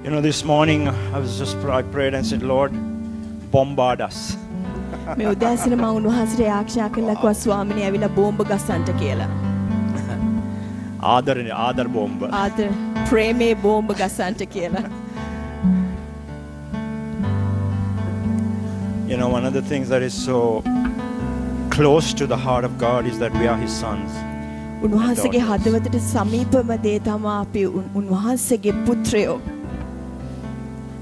You know, this morning I was just I prayed and said, Lord, bombard us. මේ උදෑසන මම උන්වහන්සේට ආරක්ෂා කළා කිව්වා ස්වාමිනේ ඇවිල්ලා බෝම්බ ගස්සන්ට කියලා. Adar Adar bomb. ආද ප්‍රේමේ බෝම්බ ගස්සන්ට කියලා. You know, one of the things that is so close to the heart of God is that we are His sons. උන්වහන්සේගේ හදවතට සමීපම දේ තමා අපි උන්- උන්වහන්සේගේ පුත්‍රයෝ.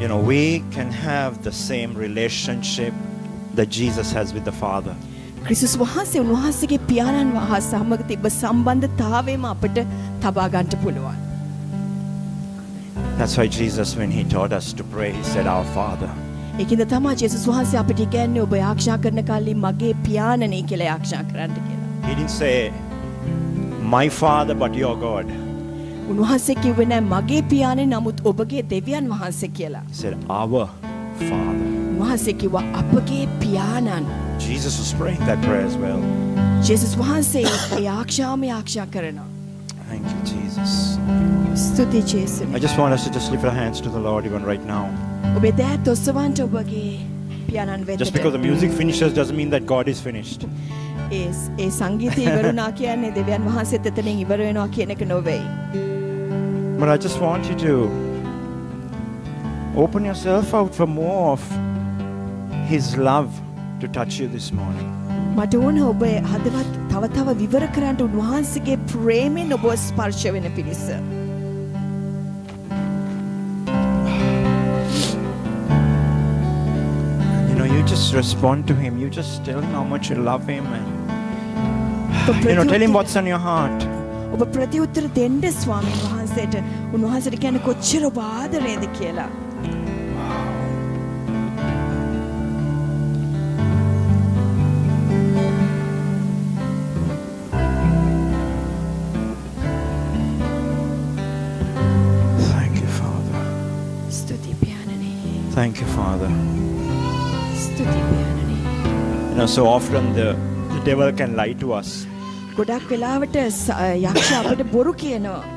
you know, we can have the same relationship that Jesus has with the Father. ක්‍රිසුස් වහන්සේ උන්වහන්සේගේ පියාණන් වහා සමග තිබ සම්බන්ධතාවයම අපට තබා ගන්නට පුළුවන්. That's why Jesus, when He taught us to pray, He said, Our Father. ඒකද තමා ජේසුස් වහන්සේ අපිට ඉගැන්වන්නේ ඔබ ආරක්ෂා කරන කල්ලි මගේ පියාණනේ කියලා ආරක්ෂා කරන්න කියලා. He didn't say, My Father, but your God. උන්වහන්සේ කිව්වේ නෑ මගේ පියාණේ නමුත් ඔබගේ දෙවියන් වහන්සේ කියලා. He said, Our Father. උන්වහන්සේ කිව්වා අපගේ පියාණන්. Jesus was praying that prayer as well. ජේසුස් වහන්සේ ඒ ආරක්ෂාවම ආරක්ෂා කරනවා. Thank you, Jesus. ස්තුති I Jesus. just want us to just lift our hands to the Lord even right now. ඔබේ දෑත් ඔස්සවන්ට ඔබගේ පියාණන් Just because the වෙතට. music finishes doesn't mean that God is finished. ඒ ඒ සංගීතය ඉවරුණා කියන්නේ දෙවියන් වහන්සේත් එතනින් ඉවර වෙනවා කියන එක නොවේයි. But I just want you to open yourself out for more of His love to touch you this morning. මට ඕන ඔබ හදවත් තව තව විවර කරන්නට උන්වහන්සේගේ ප්‍රේමෙන් ඔබ ස්පර්ශ වෙන පිණිස. You know, you just respond to Him. You just tell Him how much you love Him and you know, tell Him what's on your heart. ඔබ ප්‍රතිඋත්තර දෙන්න ස්වාමීන් වහන්සේට උන්වහන්සේට කියන්නේ කොච්චර ආදරේද කියලා. Thank you, Father. ස්තුති පියාණනි. Thank you, Father. ස්තුති පියාණනි. You know, so often the, the devil can lie to us. ගොඩක් වෙලාවට යක්ෂ අපට බොරු කියනවා.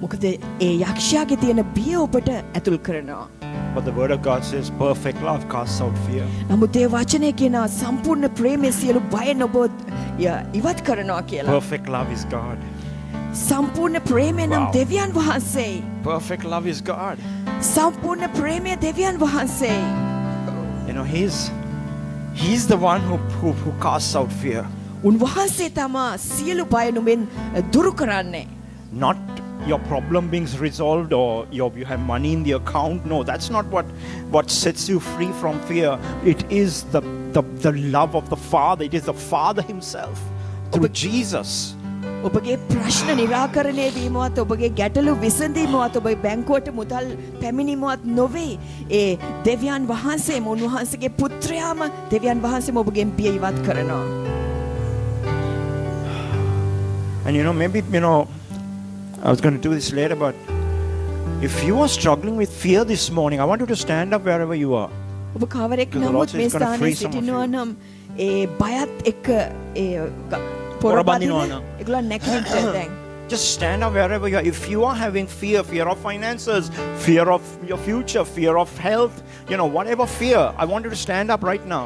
මොකද ඒ යක්ෂයාගේ තියෙන බිය ඔබට ඇතුල් කරනවා. But the word of God says, perfect love casts out fear. නමුත් ඒ වචනය කියනවා සම්පූර්ණ ප්‍රේමය සියලු බය නොබ ඉවත් කරනවා කියලා. Perfect love is God. සම්පූර්ණ ප්‍රේමය නම්. දෙවියන් වහන්සේයි. Perfect love is God. සම්පූර්ණ ප්‍රේමය දෙවියන් වහන්සේයි. You know, he's he's the one who, who, who casts out fear. උන්වහන්සේ තමා සියලු බය නුඹෙන් දුරු කරන්නේ. Not your problem being resolved or your, you have money in the account. No, that's not what, what sets you free from fear. It is the, the, the love of the Father. It is the Father Himself through Jesus. ඔබගේ ප්‍රශ්න නිරාකරණය වීමවත් ඔබගේ ගැටලු විසඳීමවත් ඔබයි බැංකුවට මුදල් පැමිණීමවත් නොවේ ඒ දෙවියන් වහන්සේම උන්වහන්සේගේ පුත්‍රයාම දෙවියන් වහන්සේම ඔබගෙන් බිය ඉවත් කරනවා. And you know, maybe, you know, I was going to do this later, but if you are struggling with fear this morning, I want you to stand up wherever you are. ඔබ කවරෙක් Because the Lord නමුත් says මේ he's gonna ස්ථානයේ free some of සිටිනවා you. නම් ඒ බයත් එක්ක ඒ ග- පොර පොර බඳිනවා බඳින නම්. ඒගොල්ලන් නැකෙන්න දැන්. Just stand up wherever you are. If you are having fear, fear of finances, fear of your future, fear of health, you know, whatever fear, I want you to stand up right now.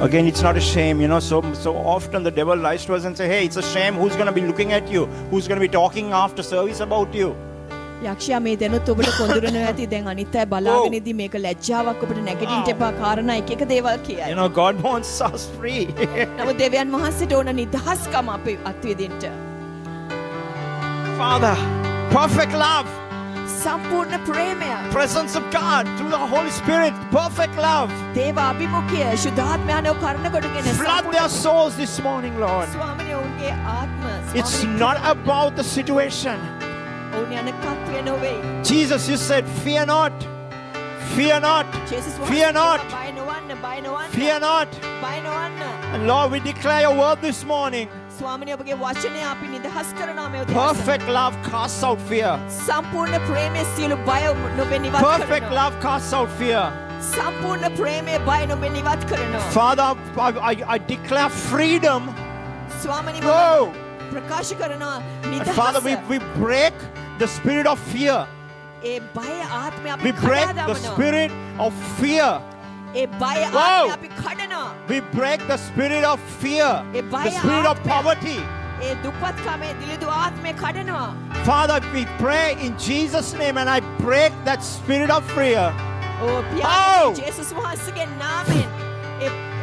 Again, it's not a shame, you know. So, so often the devil lies to us and say, "Hey, it's a shame. Who's going to be looking at you? Who's going to be talking after service about you?" යක්ෂයා මේ දැනුත් ඔබට කොඳුරන ඇති දැන් අනිත් අය බලාගෙන ඉදී මේක ලැජ්ජාවක් ඔබට නැගිටින්න එපා කාරණා එක එක දේවල් You කියයි. know, God wants us free. නමුත් දෙවියන් වහන්සේට ඕන නිදහස්කම අපි අත්විඳින්න. Father, perfect love, presence of God through the Holy Spirit, perfect love. ದೇವ ಅಭಿಮುಖಿಯ ಶುದ್ಧಾತ್ಮನ ಕರ್ಣಗೊಡುಗೆನೆ flood their souls this morning, Lord. It's not about the situation. Jesus, you said, fear not. Fear not. Fear not. Fear not. And Lord, we declare your word this morning. ස්වාමිනේ ඔබගේ වචනය අපි නිදහස් කරනවා මේ උදෑසන. Perfect love casts out fear. සම්පූර්ණ ප්‍රේමය සියලු බය නොබේ නිවත් Perfect කරනවා. love casts out fear. සම්පූර්ණ ප්‍රේමය බය නොබේ නිවත් කරනවා. Father, I, I, I declare freedom. ස්වාමිනී Whoa! මම ප්‍රකාශ කරනවා And Father, we, නිදහස. we break the spirit of fear. ඒ බය ආත්මය අපි We break කඩා the දමනවා. spirit of fear. Whoa. We break the spirit of fear, the spirit of poverty. Father, we pray in Jesus' name and I break that spirit of fear. Oh,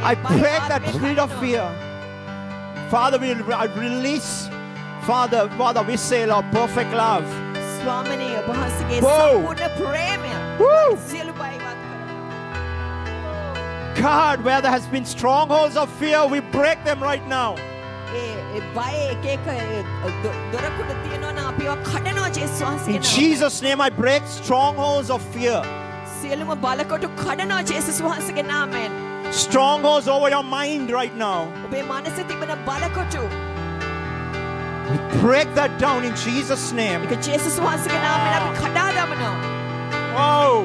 I break that spirit of fear. Father, we release. Father, Father, we say, Lord, perfect love. Whoa. Woo. God, where there has been strongholds of fear, we break them right now. In Jesus' name, I break strongholds of fear. Strongholds over your mind right now. We break that down in Jesus' name. Wow.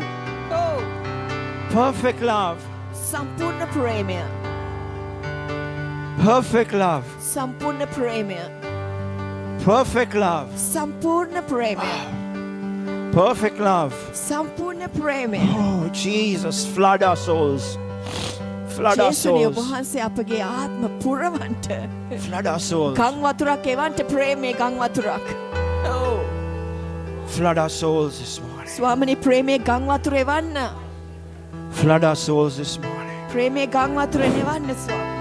Oh, oh. Perfect love. සම්පූර්ණ ප්‍රේමය. Perfect love. සම්පූර්ණ ප්‍රේමය. Perfect love. සම්පූර්ණ ප්‍රේමය. Perfect love. සම්පූර්ණ ප්‍රේමය. Oh, Jesus, flood our souls. Flood our ජේසුනි ඔබ souls. වහන්සේ අපගේ ආත්ම පුරවන්ට. Flood our souls. ගං වතුරක් එවන්ට ප්‍රේමේ ගං වතුරක්. ඔව්. Flood our souls this morning. ස්වාමිනී ප්‍රේමේ ගං වතුර එවන්න. Flood our souls this morning. ප්‍රේමේ ගං වතුර එවන්න ස්වාමී.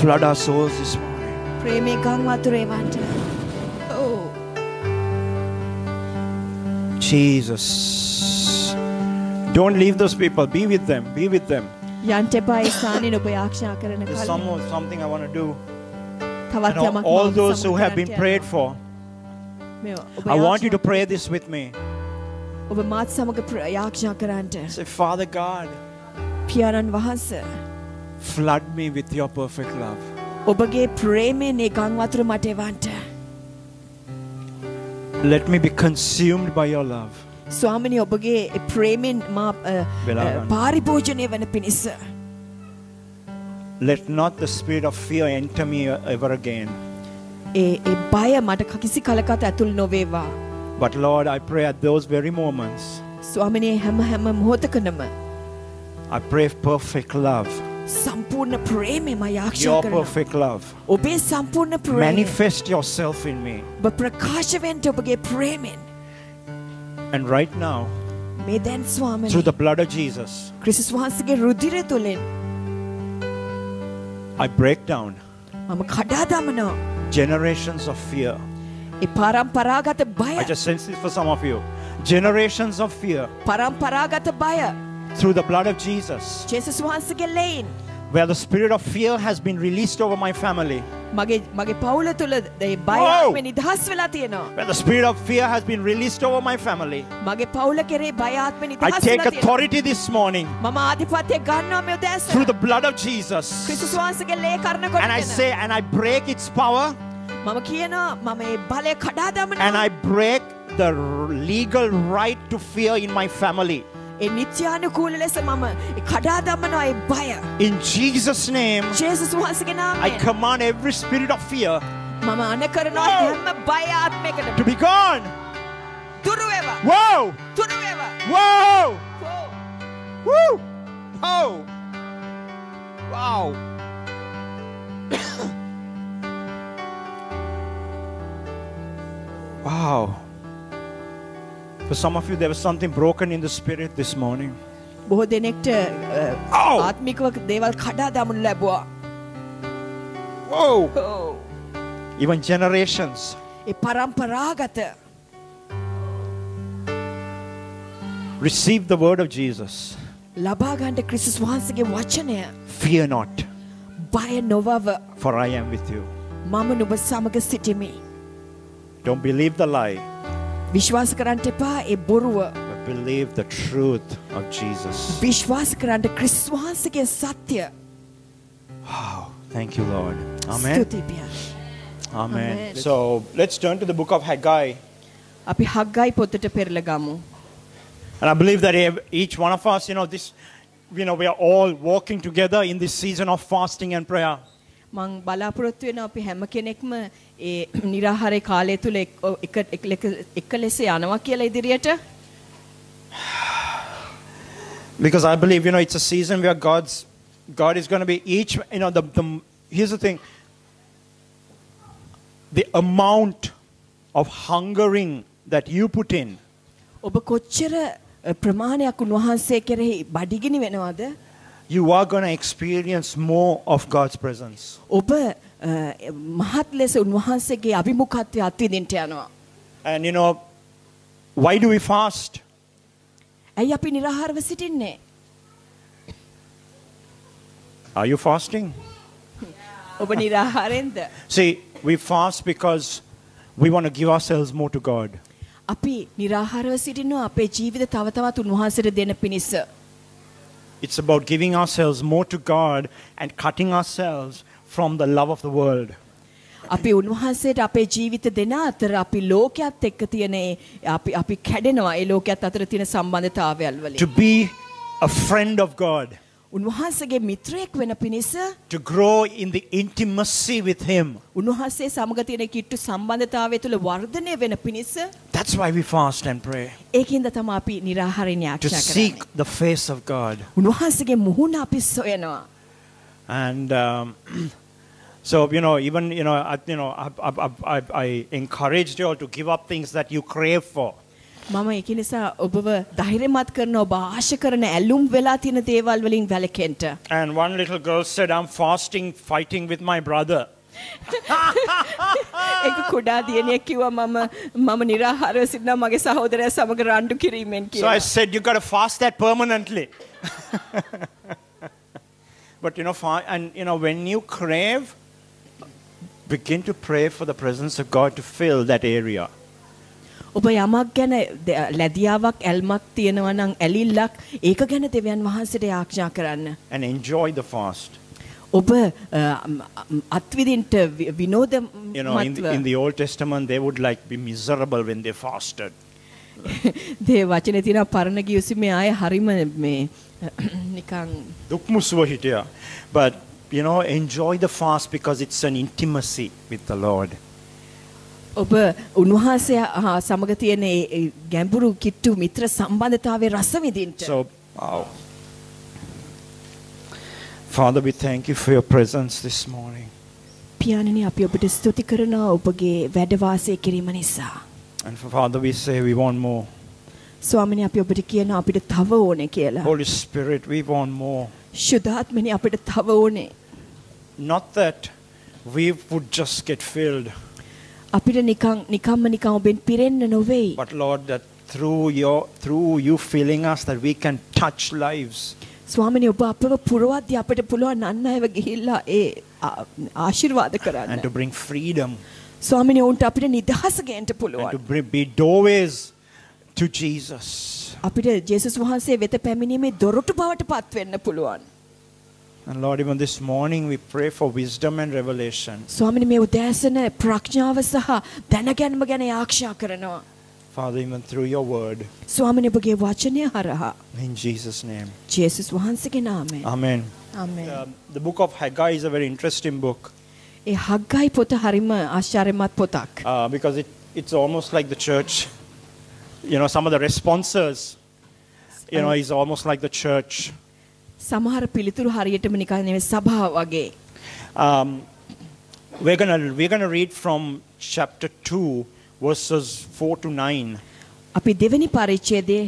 Flood our souls this morning. ප්‍රේමේ ගං වතුර එවන්ට. ඔව්. Jesus. Don't leave those people. Be with them. Be with them. යන්ට එපා ඒ ස්ථානයෙන් ඔබ ආරක්ෂා කරන There's කලින්. some more, something I want to do. තවත් You know, යමක් all මම those who සමග have been කරන්නට prayed යනවා. for, මේ ඔබ I want you to යාඥා- pray this with me. ඔබ මාත් සමග ප්‍ර- යාඥා කරන්නට. Say, Father God, පියාණන් වහන්සේ flood me with your perfect love. ඔබගේ ප්‍රේමයෙන් ඒ ගං වතුර මට එවන්ට. Let me be consumed by your love. ස්වාමිනී ඔබගේ ඒ ප්‍රේමෙන් මා අ, වෙලා අ, ගන්න. පාරිභෝජනය වන පිණිස. Let not the spirit of fear enter me ever again. ඒ ඒ බය මට කිසි කලකත් ඇතුල් නොවේවා. But Lord, I pray at those very moments, ස්වාමිනී හැම හැම මොහොතකනම I pray perfect love. සම්පූර්ණ ප්‍රේමය මම යාක්ෂා Your කරනවා. perfect love. ඔබේ සම්පූර්ණ ප්‍රේමය Manifest yourself in me. ඔබ ප්‍රකාශ වෙන්න ඔබගේ ප්‍රේමෙන්. And right now, මේ දැන් ස්වාමිනී through the blood of Jesus, ක්‍රිස්තුස් වහන්සේගේ රුධිරය තුලින් I break down මම කඩා දමනවා. generations of fear. ඒ පරම්පරාගත බය I just sense this for some of you. Generations of fear පරම්පරාගත බය through the blood of Jesus, ජේසුස් වහන්සේගේ ලෙයින් where the spirit of fear has been released over my family. මගේ මගේ පවුල තුළ ඒ බය Wow. ආත්මය නිදහස් වෙලා තියෙනවා. When the spirit of fear has been released over my family, මගේ පවුල කෙරේ බය ආත්මය I නිදහස් take වෙලා තියෙනවා. authority this morning මම ආධිපත්‍යය ගන්නවා මේ through උදෑසන. the blood of Jesus. ක්‍රිස්තුස් වහන්සේගේ ලේ කරන And I කොටගෙන say, and I break its power, මම කියනවා මම ඒ බලය කඩා and I දමනවා. break the r- legal right to fear in my family. ඒ නිත්‍යානුකූල ලෙස මම ඒ කඩා දමනවා ඒ බය. In Jesus' name, ජේසුස් වහන්සේගේ I නාමයෙන් command every spirit of fear මම අන කරනවා Wow. හැම බය ආත්මයකටම to be gone. දුරු වේවා. Whoa! දුරු වේවා. Whoa! O. Woo! Oh! Wow! wow. For some of you, there was something broken in the spirit this morning. බොහෝ දෙනෙක්ට අ, Ow! ආත්මිකව දේවල් කඩා දමනු ලැබුවා. Whoa! O. Even generations. A පරම්පරාගත Receive the word of Jesus. ලබාගන්ට ක්‍රිස්තුස් වහන්සගේ වචනය Fear not, බය නොවව for I am with you. මම නුබ සමග සිටිමි. Don't believe the lie, විශ්වාස කරන්ට එපා ඒ බොරුව but believe the truth of Jesus. විශ්වාස කරන්ට ක්‍රිස් වහන්සගේ සත්‍යය Wow. Thank you, Lord. Amen. ස්තුතිපිය. Amen. Amen. So let's turn to the book of Haggai. අපි හක්ගයි පොත්තට පෙරල ගමු. And I believe that ev- each one of us, you know, this, you know, we are all walking together in this season of fasting and prayer. මං බලාපොරොත්තු වෙන අපි හැම කෙනෙක්ම ඒ නිරාහාරය කාලය තුළ එක්- ඔ- එක එක ලෙක- එක ලෙස යනවා කියලා ඉදිරියට Because I believe, you know, it's a season where God's, God is going to be each, you know, the, the, here's the thing. The amount of hungering that you put in, ඔබ කොච්චර අ, ප්‍රමාණයක් උන්වහන්සේ කෙරෙහි බඩිගිනි වෙනවද you are going to experience more of God's presence. ඔබ අ, මහත් ලෙස උන්වහන්සේගේ අභිමුඛත්වය අත්විඳින්ට යනවා. And, you know, why do we fast? ඇයි අපි නිරාහාරව සිටින්නේ. Are you fasting? ඔබ නිරාහාරෙන්ද. See, we fast because we want to give ourselves more to God. අපි නිරාහාරව සිටිනවා අපේ ජීවිත තව තවත් උන්වහන්සේට දෙන පිණිස. It's about giving ourselves more to God and cutting ourselves from the love of the world. අපි උන්වහන්සේට අපේ ජීවිත දෙන අතර අපි ලෝකයත් එක්ක තියෙන ඒ අපි අපි කැඩෙනවා ඒ ලෝකයත් අතර තියෙන සම්බන්ධතාවයල් To වලින්. be a friend of God, උන්වහන්සේගේ මිත්‍රයෙක් වෙන පිණිස to grow in the intimacy with Him. උන්වහන්සේ සමග තියෙන කිට්ටු සම්බන්ධතාවය තුළ වර්ධනය වෙන පිණිස That's why we fast and pray. ඒකින්ද තමයි අපි නිරාහාරයෙන් To යාඥා seek කරන්නේ. the face of God. උන්වහන්සේගේ මුහුණ අපි සොයනවා. And um, so, you know, even, you know, I, you know, I, I, I, I encouraged you all to give up things that you crave for. මම ඒක නිසා ඔබව ධෛර්යමත් කරන ඔබ ආශ කරන ඇලුම් වෙලා තියෙන දේවල් වලින් වැළකෙන්න. And one little girl said, I'm fasting, fighting with my brother. ඒක කුඩා දියණියක් කිව්වා මම මම නිරාහාරව සිටිනවා මගේ සහෝදරයා සමග රණ්ඩු කිරීමෙන් So I කියලා. said, you got to fast that permanently. but you know, fa- and you know, when you crave, begin to pray for the presence of God to fill that area. ඔබ යමක් ගැන ද- ලැදියාවක් ඇල්මක් තියෙනවා නම් ඇලිල්ලක් ඒක ගැන දෙවියන් වහන්සේට යාඥා කරන්න. and enjoy the fast. ඔබ අ, ම්, ම්, අත්විඳින්ට වි- විනෝද You know, in the, in මත්ව the Old Testament, they would like be miserable when they fasted. දේ වචනේ තියෙන පරණ ගිවිසුමේ ආය හරිම මේ නිකන් දුක්මුසුව හිටියා. But you know, enjoy the fast because it's an intimacy with the Lord. ඔබ උන්වහන්සේ හා සමග තියෙන ඒ- ඒ ගැඹුරු කිට්ටු මිත්‍ර සම්බන්ධතාවයේ රස විඳින්ට. So, wow. Father, we thank you for your presence this morning. පියාණනි අපි ඔබට ස්තුති කරනවා ඔබගේ වැඩ වාසය කිරීම නිසා. And for Father, we say we want more. ස්වාමිනී අපි ඔබට කියනවා අපිට තව ඕනේ කියලා. Holy Spirit, we want more. ශුද්ධාත්මනි අපිට තව ඕනේ. Not that we would just get filled, අපිට නිකන් නිකම්ම නිකන් ඔබෙන් පිරෙන්න නොවේයි. but Lord, that through your through you filling us, that we can touch lives. ස්වාමිනී ඔබ අපව පුරවද්දී අපිට පුළුවන් අන් අයව ගිහිල්ලා ඒ ආ- ආශිර්වාද and කරන්න. to bring freedom ස්වාමිනී ඔවුන්ට අපිට නිදහස ගේන්න and to පුළුවන්. bring, be doorways to Jesus. අපිට ජේසුස් වහන්සේ වෙත පැමිණීමේ දොරටු බවට පත් වෙන්න පුළුවන්. And Lord, even this morning we pray for wisdom and revelation. ස්වාමිනී මේ උදෑසන ප්‍රඥාව සහ දැනගැන්ම ගැන ආක්ෂා කරනවා. Father, even through your word. ස්වාමිනී ඔබගේ වචනය හරහා In Jesus' name. ජේසුස් වහන්සේගේ නාමයෙන්. Amen. ආමේන්. Um, the book of Haggai is a very interesting book ඒ හග්ගයි පොත හරිම ආශ්චර්යමත් පොතක්. uh, because it, it's almost like the church. You know, some of the responses, you know, is almost like the church. සමහර පිළිතුරු හරියටම නිකන් නෙවෙයි සභාව වගේ. Um, we're gonna we're gonna read from chapter two, verses four to nine. අපි දෙවෙනි පරිච්ඡේදයේ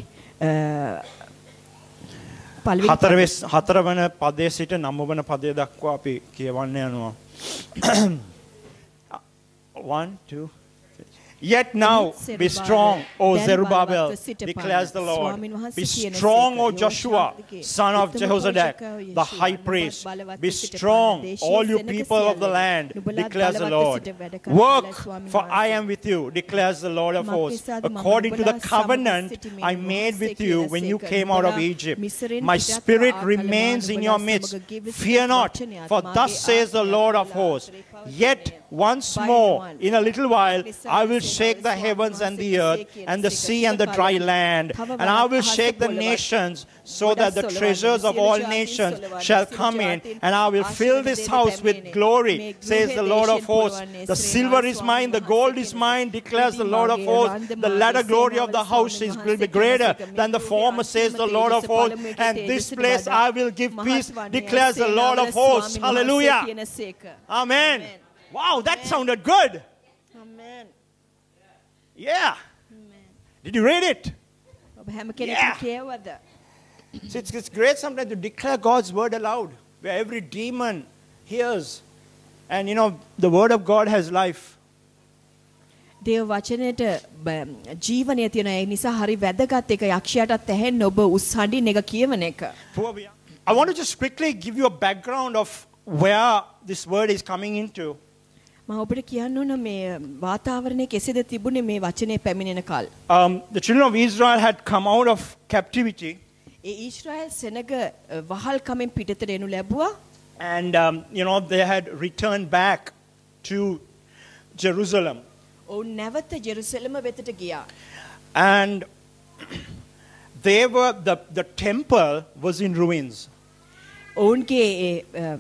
පළවෙනි හතරවන පදේ සිට නම්වන පදය දක්වා අපි කියවන්න යනවා. One, two, three. Yet now be strong, O Zerubbabel, declares the Lord. Be strong, O Joshua, son of Jehozadak, the high priest. Be strong, all you people of the land, declares the Lord. Work, for I am with you, declares the Lord of hosts, according to the covenant I made with you when you came out of Egypt. My spirit remains in your midst. Fear not, for thus says the Lord of hosts. Yet once more, in a little while, I will shake the heavens and the earth, and the sea and the dry land, and I will shake the nations, so that the treasures of all nations shall come in, and I will fill this house with glory, says the Lord of hosts. The silver is mine, the gold is mine, declares the Lord of hosts. The latter glory of the house is, will be greater than the former, says the Lord of hosts. And this place I will give peace, declares the Lord of hosts. Hallelujah. Amen. Wow, that sounded good. Yeah. Did you read it? ඔබ හැම Yeah. කෙනෙක්ම කියවද? So it's, it's great sometimes to declare God's word aloud, where every demon hears. And you know, the word of God has life. දේව වචනයට බ- ජීවනය තියෙන ඒ නිසා හරි වැදගත් එක යක්ෂයාටත් ඇහෙන්න ඔබ උස් හඬින් එක කියවන එක. Poor we are. I want to just quickly give you a background of where this word is coming into. මම ඔබට කියන්න ඕන මේ වාතාවරණය කෙසේද තිබුණේ මේ වචනේ පැමිණෙන කල්. Um, the children of Israel had come out of captivity, ඒ ඊශ්‍රායල් සෙනග අ, වහල්කමෙන් පිටතට එනු ලැබුවා. and um, you know they had returned back to Jerusalem. ඔවුන් නැවත ජෙරුසලම වෙතට ගියා. And they were the, the temple was in ruins. ඔවුන්ගේ ඒ අ,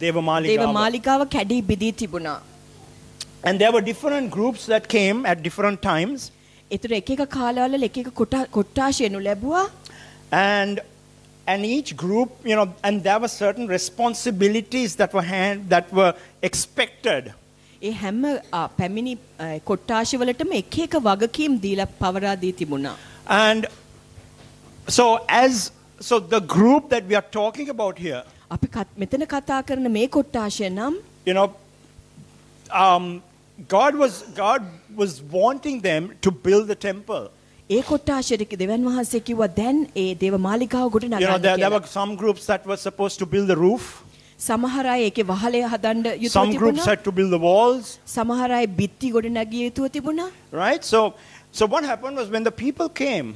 දේව Devamalika. මාලිකාව කැඩී බිදී තිබුණා. And there were different groups that came at different times. ඒතර එක එක කාලවල එක එක කොටා- කොට්ටාශ එනු ලැබුවා. And and each group, you know, and there were certain responsibilities that were hand, that were expected. ඒ හැම අ, පැමිණි අ, කොට්ටාශවලටම එක එක වගකීම් දීලා පවරා දී තිබුණා. And so as so the group that we are talking about here, අපි මෙතන කතා කරන මේ කොට්ටාශය නම් you know, um, God was God was wanting them to build the temple. ඒ කොට්ටාශයට දෙවන් වහන්සේ කිව්වා දැන් ඒ දේව මාලිකාව ගොඩ You know, there, there කියලා. were some groups that were supposed to build the roof. සමහර අය ඒකේ වහලය හදන්න යුතුව Some groups තිබුණා. had to build the walls. සමහර අය බිත්ති ගොඩ නැගිය යුතුව තිබුණා. Right? So, so what happened was when the people came,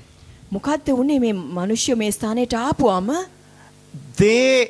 මොකද්ද වුනේ මේ මිනිස්සු මේ ස්ථානයට ආපුවම they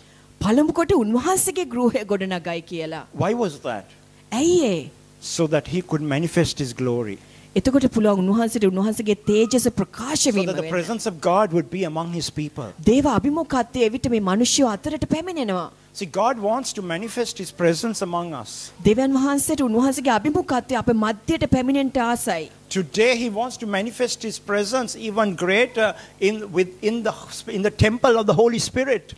පළමු කොට උන්වහන්සේගේ ගෘහය ගොඩ නගයි කියලා. Why was that? ඇයි ඒ? So that He could manifest His glory. එතකොට පුළුවන් උන්වහන්සේට උන්වහන්සේගේ තේජස ප්‍රකාශ So වීම that the වෙන්න. presence of God would be among His people. දේව අභිමුඛත්වයේ එවිට මේ මිනිස්සු අතරට පැමිණෙනවා. See, God wants to manifest His presence among us. දෙවියන් වහන්සේට උන්වහන්සේගේ අභිමුඛත්වය අපේ මැදයට පැමිණෙන්න ආසයි. Today, He wants to manifest His presence even greater in, within the, in the temple of the Holy Spirit.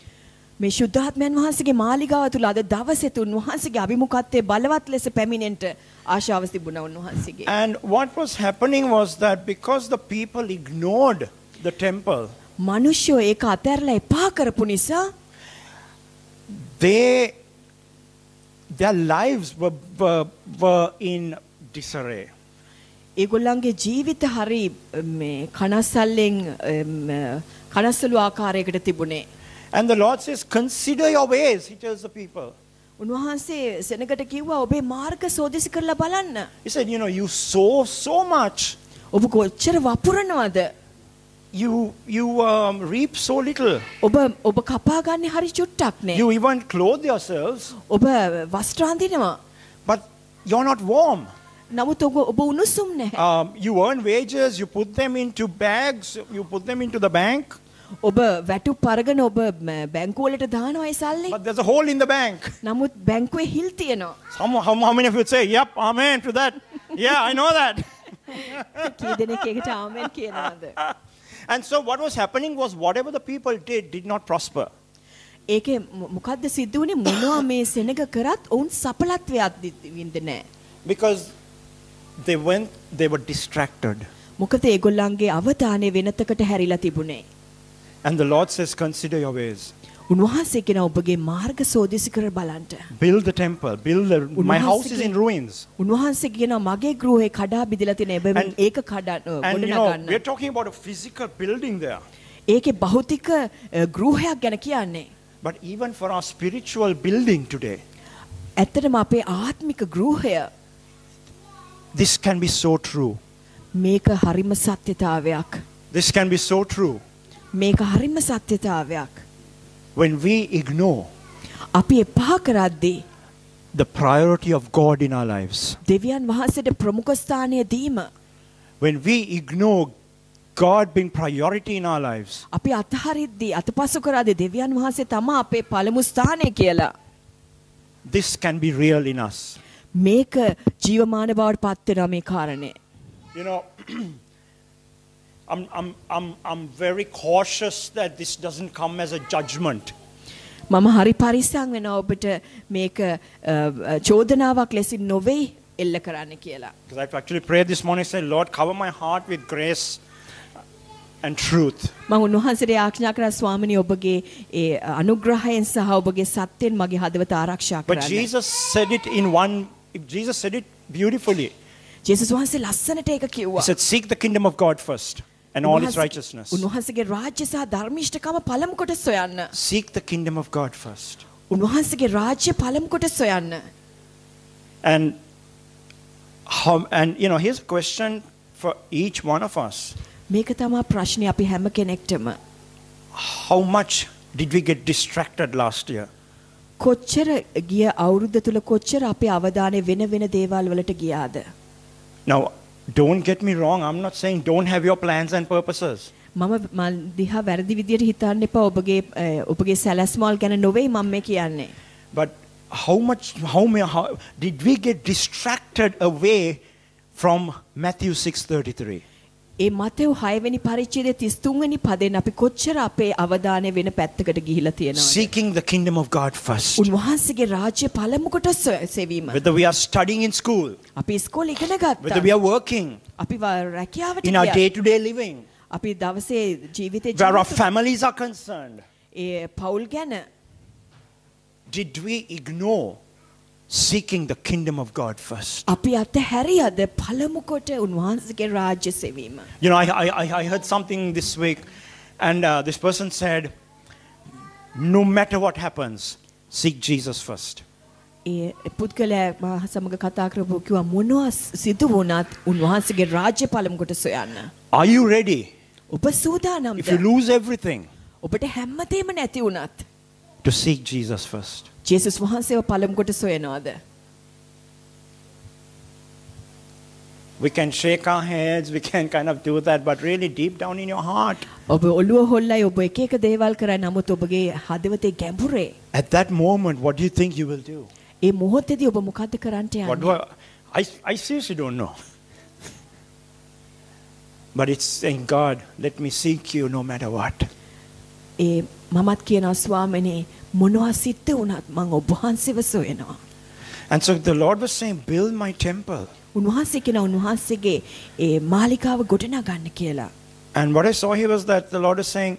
මේ ශුද්ධාත්මයන් වහන්සේගේ මාලිගාව තුළ අද දවසෙත් උන්වහන්සේගේ අභිමුඛත්වයේ බලවත් ලෙස පැමිණෙන්නට ආශාව තිබුණා උන්වහන්සේගේ. And what was happening was that because the people ignored the temple, මිනිස්සු ඒක අතහැරලා එපා කරපු නිසා they their lives were, were, were in disarray. ඒගොල්ලන්ගේ ජීවිත හරි මේ කනස්සල්ලෙන් කනස්සලු ආකාරයකට තිබුණේ. And the Lord says, Consider your ways, He tells the people. උන්වහන්සේ සෙනකට කිව්වා ඔබේ මාර්ග සෝදිසි කරලා බලන්න. He said, You know, you sow so much, ඔබ කොච්චර වපුරනවද? you, you um, reap so little. ඔබ ඔබ කපා ගන්න හරි චුට්ටක් නේ. You even clothe yourselves, ඔබ වස්ත්‍ර අඳිනවා. but you're not warm. නමුත් ඔබ ඔබ උණුසුම් නැහැ. Um, you earn wages, you put them into bags, you put them into the bank, ඔබ වැටුප් අරගෙන ඔබ බැංකුවලට දානවා ඒ සල්ලි. but there's a hole in the bank. නමුත් බැංකුවේ හිල් තියෙනවා. Some, how, how many of you say, Yep, amen to that? yeah, I know that. කී දෙනෙක් ඒකට ආමෙන් කියනවාද? And so what was happening was whatever the people did did not prosper. ඒකේ මොකද්ද සිද්ධ වුනේ මොනවා මේ සෙනග කරත් ඔවුන් සඵලත්වයක් වින්ද නැහැ. Because they went, they were distracted. මොකද ඒගොල්ලන්ගේ අවධානය වෙනතකට හැරිලා තිබුණේ. And the Lord says, Consider your ways. උන්වහන්සේ කියන ඔබගේ මාර්ග සෝදිසි කර බලන්න. Build the temple, build the. My house is in ruins. උන්වහන්සේ කියනවා මගේ ගෘහේ කඩා බිඳලා තියෙන එබැවින් And- ඒක කඩා And you know, ගොඩනගන්න. we're talking about a physical building there. ඒකේ භෞතික අ, ගෘහයක් ගැන කියන්නේ. But even for our spiritual building today, ඇත්තටම අපේ ආත්මික ගෘහය this can be so true. මේක හරිම සත්‍යතාවයක්. This can be so true. මේක හරිම සත්‍යතාවයක්. When we ignore අපි එපා කරද්දී the priority of God in our lives, දෙවියන් වහන්සේට ප්‍රමුඛ ස්ථානය දීම when we ignore God being priority in our lives, අපි අතහරිද්දී අතපසු කරද්දී දෙවියන් වහන්සේ තමා අපේ පළමු ස්ථානය කියලා. this can be real in us. මේක ජීවමාන බවට පත් වෙනවා මේ කාරණේ. You know, I'm, I'm, I'm, I'm very cautious that this doesn't come as a judgment. මම හරි පරිස්සම් වෙනවා ඔබට මේක අ, අ, චෝදනාවක් ලෙසින් නොවේයි එල්ල කරන්න කියලා. Because I've actually prayed this morning, say, Lord, cover my heart with grace and truth. මම උන්වහන්සේට යාඥා කරා ස්වාමිනී ඔබගේ ඒ අනුග්‍රහයෙන් සහ ඔබගේ සත්‍යෙන් මගේ හදවත ආරක්ෂා But කරන්න. Jesus said it in one, Jesus said it beautifully. ජේසුස් වහන්සේ ලස්සනට ඒක He කිව්වා. said, Seek the kingdom of God first and all its උන්වහන්සේ- righteousness. උන්වහන්සේගේ රාජ්‍ය සහ ධර්මිෂ්ඨකම පළමු කොට සොයන්න. Seek the kingdom of God first. උන්වහන්සේගේ රාජ්‍ය පළමු කොට සොයන්න. And how, and you know, here's a question for each one of us. මේක තමා ප්‍රශ්නේ අපි හැම කෙනෙක්ටම. How much did we get distracted last year? කොච්චර ගිය අවුරුද්ද තුල කොච්චර අපේ අවධානය වෙන වෙන දේවල් වලට ගියාද? Now, don't get me wrong. I'm not saying don't have your plans and purposes. මම මල් දිහා වැරදි විදියට හිතන්න එපා ඔබගේ අ, ඔබගේ සැලැස්මල් ගැන නොවේ මම මේ කියන්නේ. But how much, how, may, how did we get distracted away from Matthew 6:33? ඒ මතෙව් 6 වෙනි පරිච්ඡේදයේ 33 වෙනි පදයෙන් අපි කොච්චර අපේ අවධානය වෙන පැත්තකට ගිහිලා තියෙනවද? Seeking the kingdom of God first. උන්වහන්සේගේ රාජ්‍ය පළමු කොට සෙවීම. Whether we are studying in school, අපි ඉස්කෝලේ ඉගෙන whether we ගත්තා. are working අපි රැකියාවට in our ගියා. day-to-day living, අපි දවසේ ජීවිතේ where our families are concerned, ඒ පවුල් ගැන did we ignore seeking the kingdom of God first? අපි අතහැරියද පළමු කොට උන්වහන්සේගේ රාජ්‍ය සෙවීම. You know, I, I, I- I heard something this week, and uh, this person said, No matter what happens, seek Jesus first. ඒ පුද්ගලයා මා සමග කතා කරපු කිව්වා මොනවා සිදු වුණත් උන්වහන්සේගේ රාජ්‍ය පළමු කොට සොයන්න. Are you ready? ඔබ සූදානම්ද? If you lose everything, ඔබට හැමදේම නැති වුණත් to seek Jesus first. ජේසුස් වහන්සේව පළමු කොට සොයනවාද? We can shake our heads, we can kind of do that, but really deep down in your heart, ඔබ ඔළුව හොල්ලයි ඔබ එක එක දේවල් කරයි නමුත් ඔබගේ හදවතේ ගැඹුරේ at that moment, what do you think you will do? ඒ මොහොතේදී ඔබ මොකද්ද කරන්නට What do යන්නේ? I, I, I seriously don't know. But it's saying, God, let me seek you no matter what. ඒ මමත් කියනවා ස්වාමිනේ මොනවා සිද්ධ වුණත් මං ඔබ වහන්සේව සොයනවා. And so the Lord was saying, Build my temple. උන්වහන්සේ කියන උන්වහන්සේගේ ඒ මාලිකාව ගොඩනගන්න කියලා. And what I saw here was that the Lord is saying,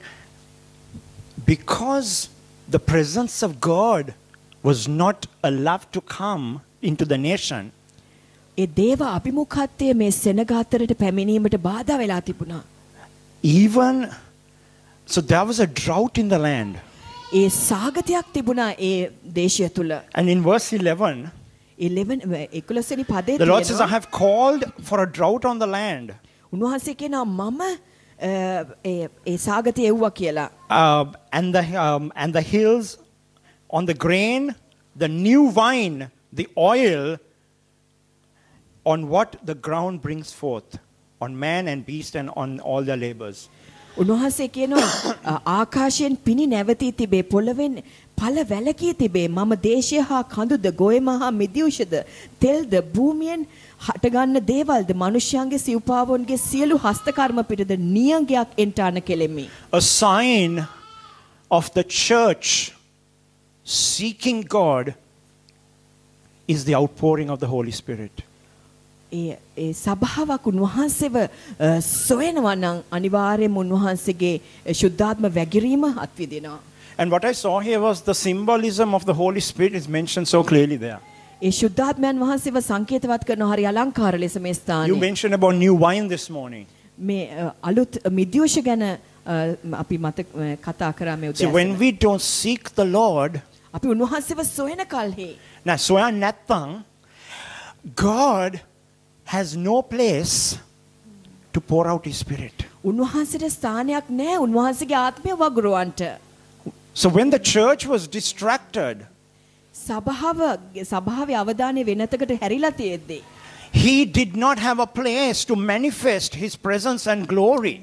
because the presence of God was not allowed to come into the nation, ඒ දේව අභිමුඛත්වය මේ සෙනගාතරට පැමිණීමට බාධා වෙලා තිබුණා. even so, there was a drought in the land. ඒ සාගතයක් තිබුණා ඒ දේශය තුළ. And in verse 11, 11 එකොළොස්වෙනි පදේ the Lord says, I තියෙනවා. have called for a drought on the land. උන්වහන්සේ කියනවා මම අ, ඒ ඒ සාගතය එව්වා කියලා. uh, and the um, and the hills on the grain, the new wine, the oil, on what the ground brings forth, on man and beast and on all their labors. උන්වහන්සේ කියනවා අ, ආකාශයෙන් පිණි නැවතී තිබේ පොළවෙන් පළ වැලකී තිබේ මම දේශය හා කඳුද ගොයම හා මිදිවුෂද තෙල්ද භූමියෙන් හටගන්න දේවල්ද මනුෂ්‍යයන්ගේ සිව්පාවොන්ගේ සියලු හස්තකර්ම පිටද නියඟයක් එන්ටාන කෙලෙමි. A sign of the church seeking God is the outpouring of the Holy Spirit. ඒ ඒ සභාවක් උන්වහන්සේව සොයනවා නම් අනිවාර්යයෙන්ම උන්වහන්සේගේ ශුද්ධාත්ම වැගිරීම අත්විදිනවා. And what I saw here was the symbolism of the Holy Spirit is mentioned so clearly there. ඒ ශුද්ධාත්මයන් වහන්සේව සංකේතවත් කරන හරි අලංකාර ලෙස මේ You ස්ථානයේ mentioned about new wine this morning. මේ අලුත් මිද්‍යෝෂ ගැන අපි මත කතා කරා මේ See, when උදෑසන. we don't seek the Lord, අපි උන්වහන්සේව සොයන කල්හි now soya nattang, God has no place to pour out His Spirit. උන්වහන්සේට ස්ථානයක් නැහැ උන්වහන්සේගේ ආත්මය වගුරුවන්ට. So when the church was distracted, සභාව සභාවේ අවධානය වෙනතකට හැරිලා තියෙද්දී He did not have a place to manifest His presence and glory.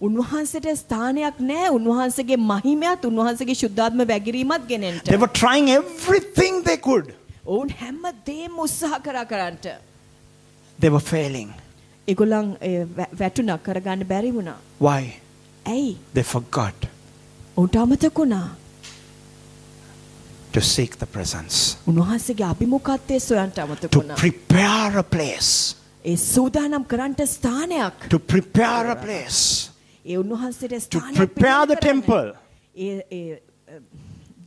උන්වහන්සේට ස්ථානයක් නැහැ උන්වහන්සේගේ මහිමයත් උන්වහන්සේගේ ශුද්ධාත්ම වැගිරීමත් ගෙනෙන්න. They were trying everything they could. ඔවුන් හැම දේම උත්සාහ කරා කරන්නට. They were failing. ඒගොල්ලන් ඒ වැ- වැටුණා කරගන්න බැරි වුණා. Why? ඇයි? They forgot ඔවුන්ට අමතක වුණා. to seek the presence, උන්වහන්සේගේ අභිමුඛත්වයේ සොයන්ට අමතක to වුණා. prepare a place, ඒ සූදානම් කරන්නට ස්ථානයක්. to prepare a place, ඒ උන්වහන්සේට to ස්ථානයක් prepare the පිළියෙල කරන්න. temple. ඒ ඒ අ,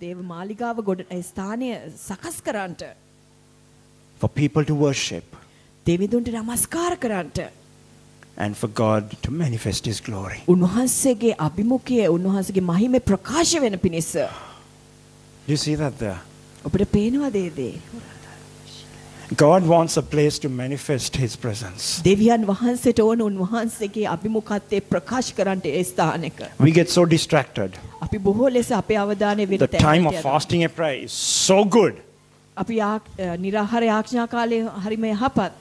දේව මාලිගාව ගොඩ ඒ ස්ථානය සකස් කරන්නට. for people to worship දෙවිදුන්ට නමස්කාර කරන්නට. and for God to manifest His glory. උන්වහන්සේගේ අභිමුඛය උන්වහන්සේගේ මහිමේ ප්‍රකාශ වෙන පිණිස. Do you see that there? ඔබට පේනවා දේ දේ. God wants a place to manifest His presence. දෙවියන් වහන්සේට ඕන උන්වහන්සේගේ අභිමුඛත්වයේ ප්‍රකාශ කරන්නට ඒ ස්ථානයක. We get so distracted. අපි බොහෝ ලෙස අපේ අවධානය වෙන The time of තැනකට යනවා. fasting and prayer is so good අපි ආ- නිරාහාර යාඥා කාලේ හරිම යහපත්.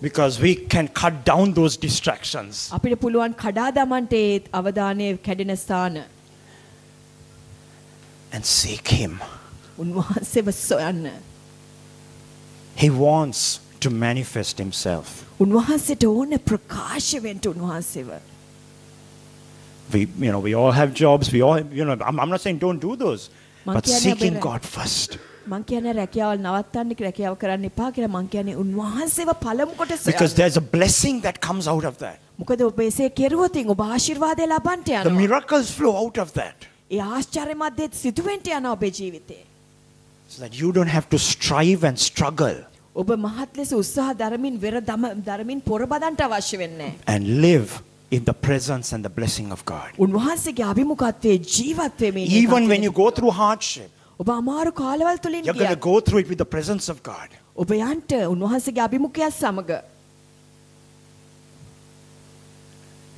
because we can cut down those distractions. අපිට පුළුවන් කඩා දමන්නට ඒ අවධානය කැඩෙන ස්ථාන. and seek Him. උන්වහන්සේව සොයන්න. He wants to manifest Himself. උන්වහන්සේට ඕන ප්‍රකාශ වෙන්න උන්වහන්සේව. We, you know, we all have jobs. We all, you know, I'm, I'm not saying don't do those, but Monkey and seeking Abera. God first. මං කියන්නේ රැකියාවල් නවත්තන්න කියලා රැකියාව කරන්න එපා කියලා මං කියන්නේ උන්වහන්සේව පළමු කොට Because සොයන්න. there's a blessing that comes out of that. මොකද ඔබ එසේ කෙරුවොත් ඔබ ආශිර්වාදය ලබන්නට The යනවා. miracles flow out of that. ඒ ආශ්චර්යමත් දේ සිදුවෙන්ට යනවා ඔබේ ජීවිතේ. So that you don't have to strive and struggle ඔබ මහත් ලෙස උත්සාහ දරමින් වෙර දරමින් පොරබදන්ට අවශ්‍ය වෙන්නේ. නැහැ. and live in the presence and the blessing of God. උන්වහන්සේගේ අභිමුඛත්වයේ ජීවත් වෙමින් Even when you go through hardship, ඔබ අමාරු කාලවල තුලින් you're going to ගියත් go through it with the presence of God. ඔබ යන්ට උන්වහන්සේගේ අභිමුඛයත් සමග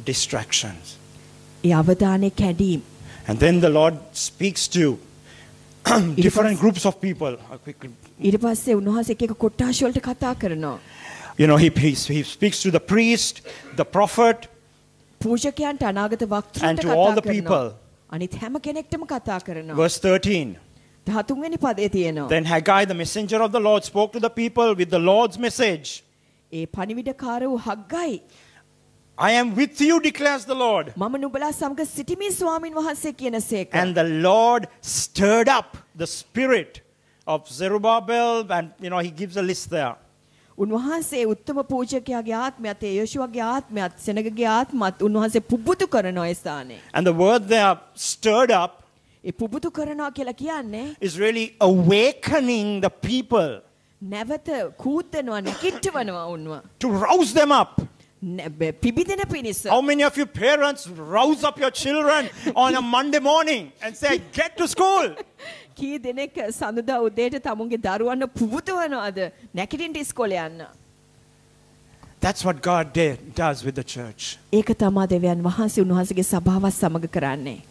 Distractions. ඒ අවධානය කැඩීම් And then the Lord speaks to different groups of people. Uh, quickly. ඊට පස්සේ උන්වහන්සේ එක එක කොට්ටාශ වලට කතා කරනවා. You know, he, he, he speaks to the priest, the prophet, පූජකයන්ට අනාගත And වක්තෘන්ට to all කතා the කරනවා. people. අනිත් හැම කෙනෙක්ටම කතා කරනවා. verse 13. 13 වෙනි පදේ තියෙනවා. Then Haggai, the messenger of the Lord, spoke to the people with the Lord's message. ඒ පණිවිඩකාර වූ හග්ගයි I am with you, declares the Lord. මම නුඹලා සමග සිටිමි ස්වාමින් වහන්සේ කියන සේක. And the Lord stirred up the spirit of Zerubbabel, and you know, he gives a list there. උන්වහන්සේ උත්තම පූජකයාගේ ආත්මයත් ඒ යෝෂුවගේ ආත්මයත් සෙනගගේ ආත්මත් උන්වහන්සේ පුබුතු කරනවා ඒ ස්ථානේ. And the word there, stirred up, ඒ පුබුතු කරනවා කියලා කියන්නේ is really awakening the people නැවත කූද්දනවා නැකිට්ටවනවා උන්ව. to rouse them up. පිබිදෙන පිණිස. How many of you parents rouse up your children on a Monday morning and say, Get to school? කී දෙනෙක් සඳුදා උදේට තමුන්ගේ දරුවන්න පුබුතුවනවාද නැකිටින්ට ඉස්කොල යන්න. That's what God did, does with the church. ඒක තමා දෙවියන් වහන්සේ උන්වහන්සේගේ සභාවත් සමග කරන්නේ.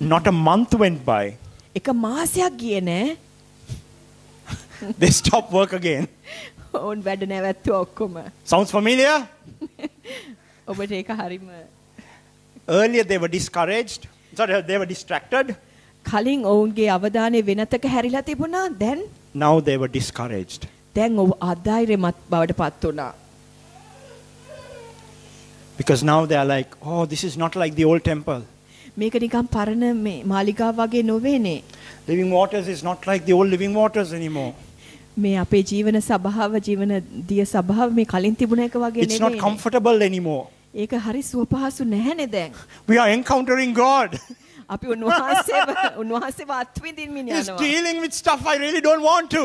not a month went by, එක මාසයක් ගියේ නෑ. they stopped work again. ඔවුන් වැඩ නැවැත්තුවා ඔක්කොම. Sounds familiar? ඔබට ඒක හරිම Earlier, they were discouraged. Sorry, they were distracted. කලින් ඔවුන්ගේ අවධානය වෙනතක හැරිලා තිබුණා. දැන් Now they were discouraged. දැන් ඔව් අධෛර්යමත් බවට පත් වුණා. Because now they are like, oh, this is not like the old temple. මේක නිකන් පරණ මේ මාලිගාව වගේ නොවේනේ. Living waters is not like the old living waters anymore. මේ අපේ ජීවන සභාව ජීවන දිය සභාව මේ කලින් තිබුණ එක වගේ It's not නෙවෙයි. comfortable anymore. ඒක හරි සුවපහසු නැහැනේ දැන්. We are encountering God. අපි උන්වහන්සේව උන්වහන්සේව අත්විඳින්න He's යනවා. dealing with stuff I really don't want to.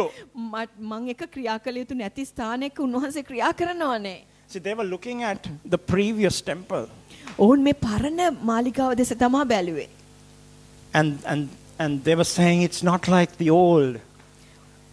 මත්- මං එක ක්‍රියා කළ යුතු නැති ස්ථානයක උන්වහන්සේ ක්‍රියා කරනවානේ. See, they were looking at the previous temple. ඔවුන් මේ පරණ මාලිගාව දෙස තමා බැලුවේ. And, and, and they were saying it's not like the old.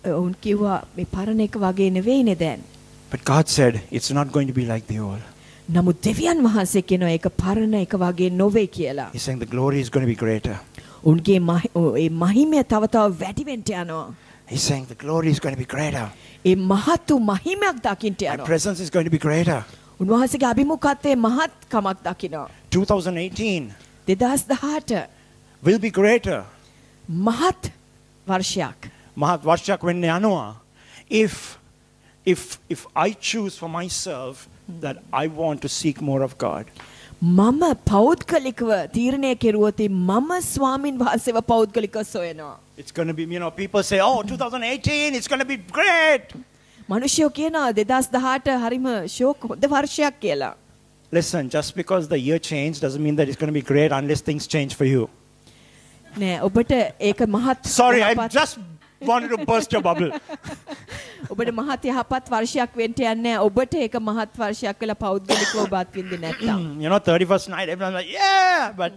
ඔවුන් කිව්වා මේ පරණ එක වගේ නෙවෙයිනේ දැන්. But God said it's not going to be like the old. නමුත් දෙවියන් වහන්සේ කියනවා ඒක පරණ එක වගේ නොවේ කියලා. He's saying the glory is going to be greater. උන්ගේ මහි- ඔ- ඒ මහිමය තව තව වැඩි වෙන්න යනවා. He's saying the glory is going to be greater. ඒ මහත් වූ මහිමයක් දකින්න My යනවා. presence is going to be greater. උන්වහන්සේගේ අභිමුඛත්වයේ මහත් කමක් දකිනවා. 2018 2018 will be greater. මහත් වර්ෂයක්. Mahat Varshak when Yanua, if if if I choose for myself that I want to seek more of God, මම පෞද්ගලිකව තීරණය කෙරුවොත් මම ස්වාමින් වහන්සේව පෞද්ගලිකව සොයනවා. it's going to be, you know, people say, oh, 2018, it's going to be great. මිනිස්සු කියනවා 2018 හරිම ෂෝක් හොඳ වර්ෂයක් කියලා. Listen, just because the year changed doesn't mean that it's going to be great unless things change for you. නෑ ඔබට ඒක මහත් Sorry, I just wanted to burst your bubble. ඔබට මහත් යහපත් වර්ෂයක් වෙන්න යන්නේ ඔබට ඒක මහත් වර්ෂයක් වෙලා පෞද්ගලිකව ඔබත් වින්දි නැත්තම්. You know 31st night everyone's like yeah, but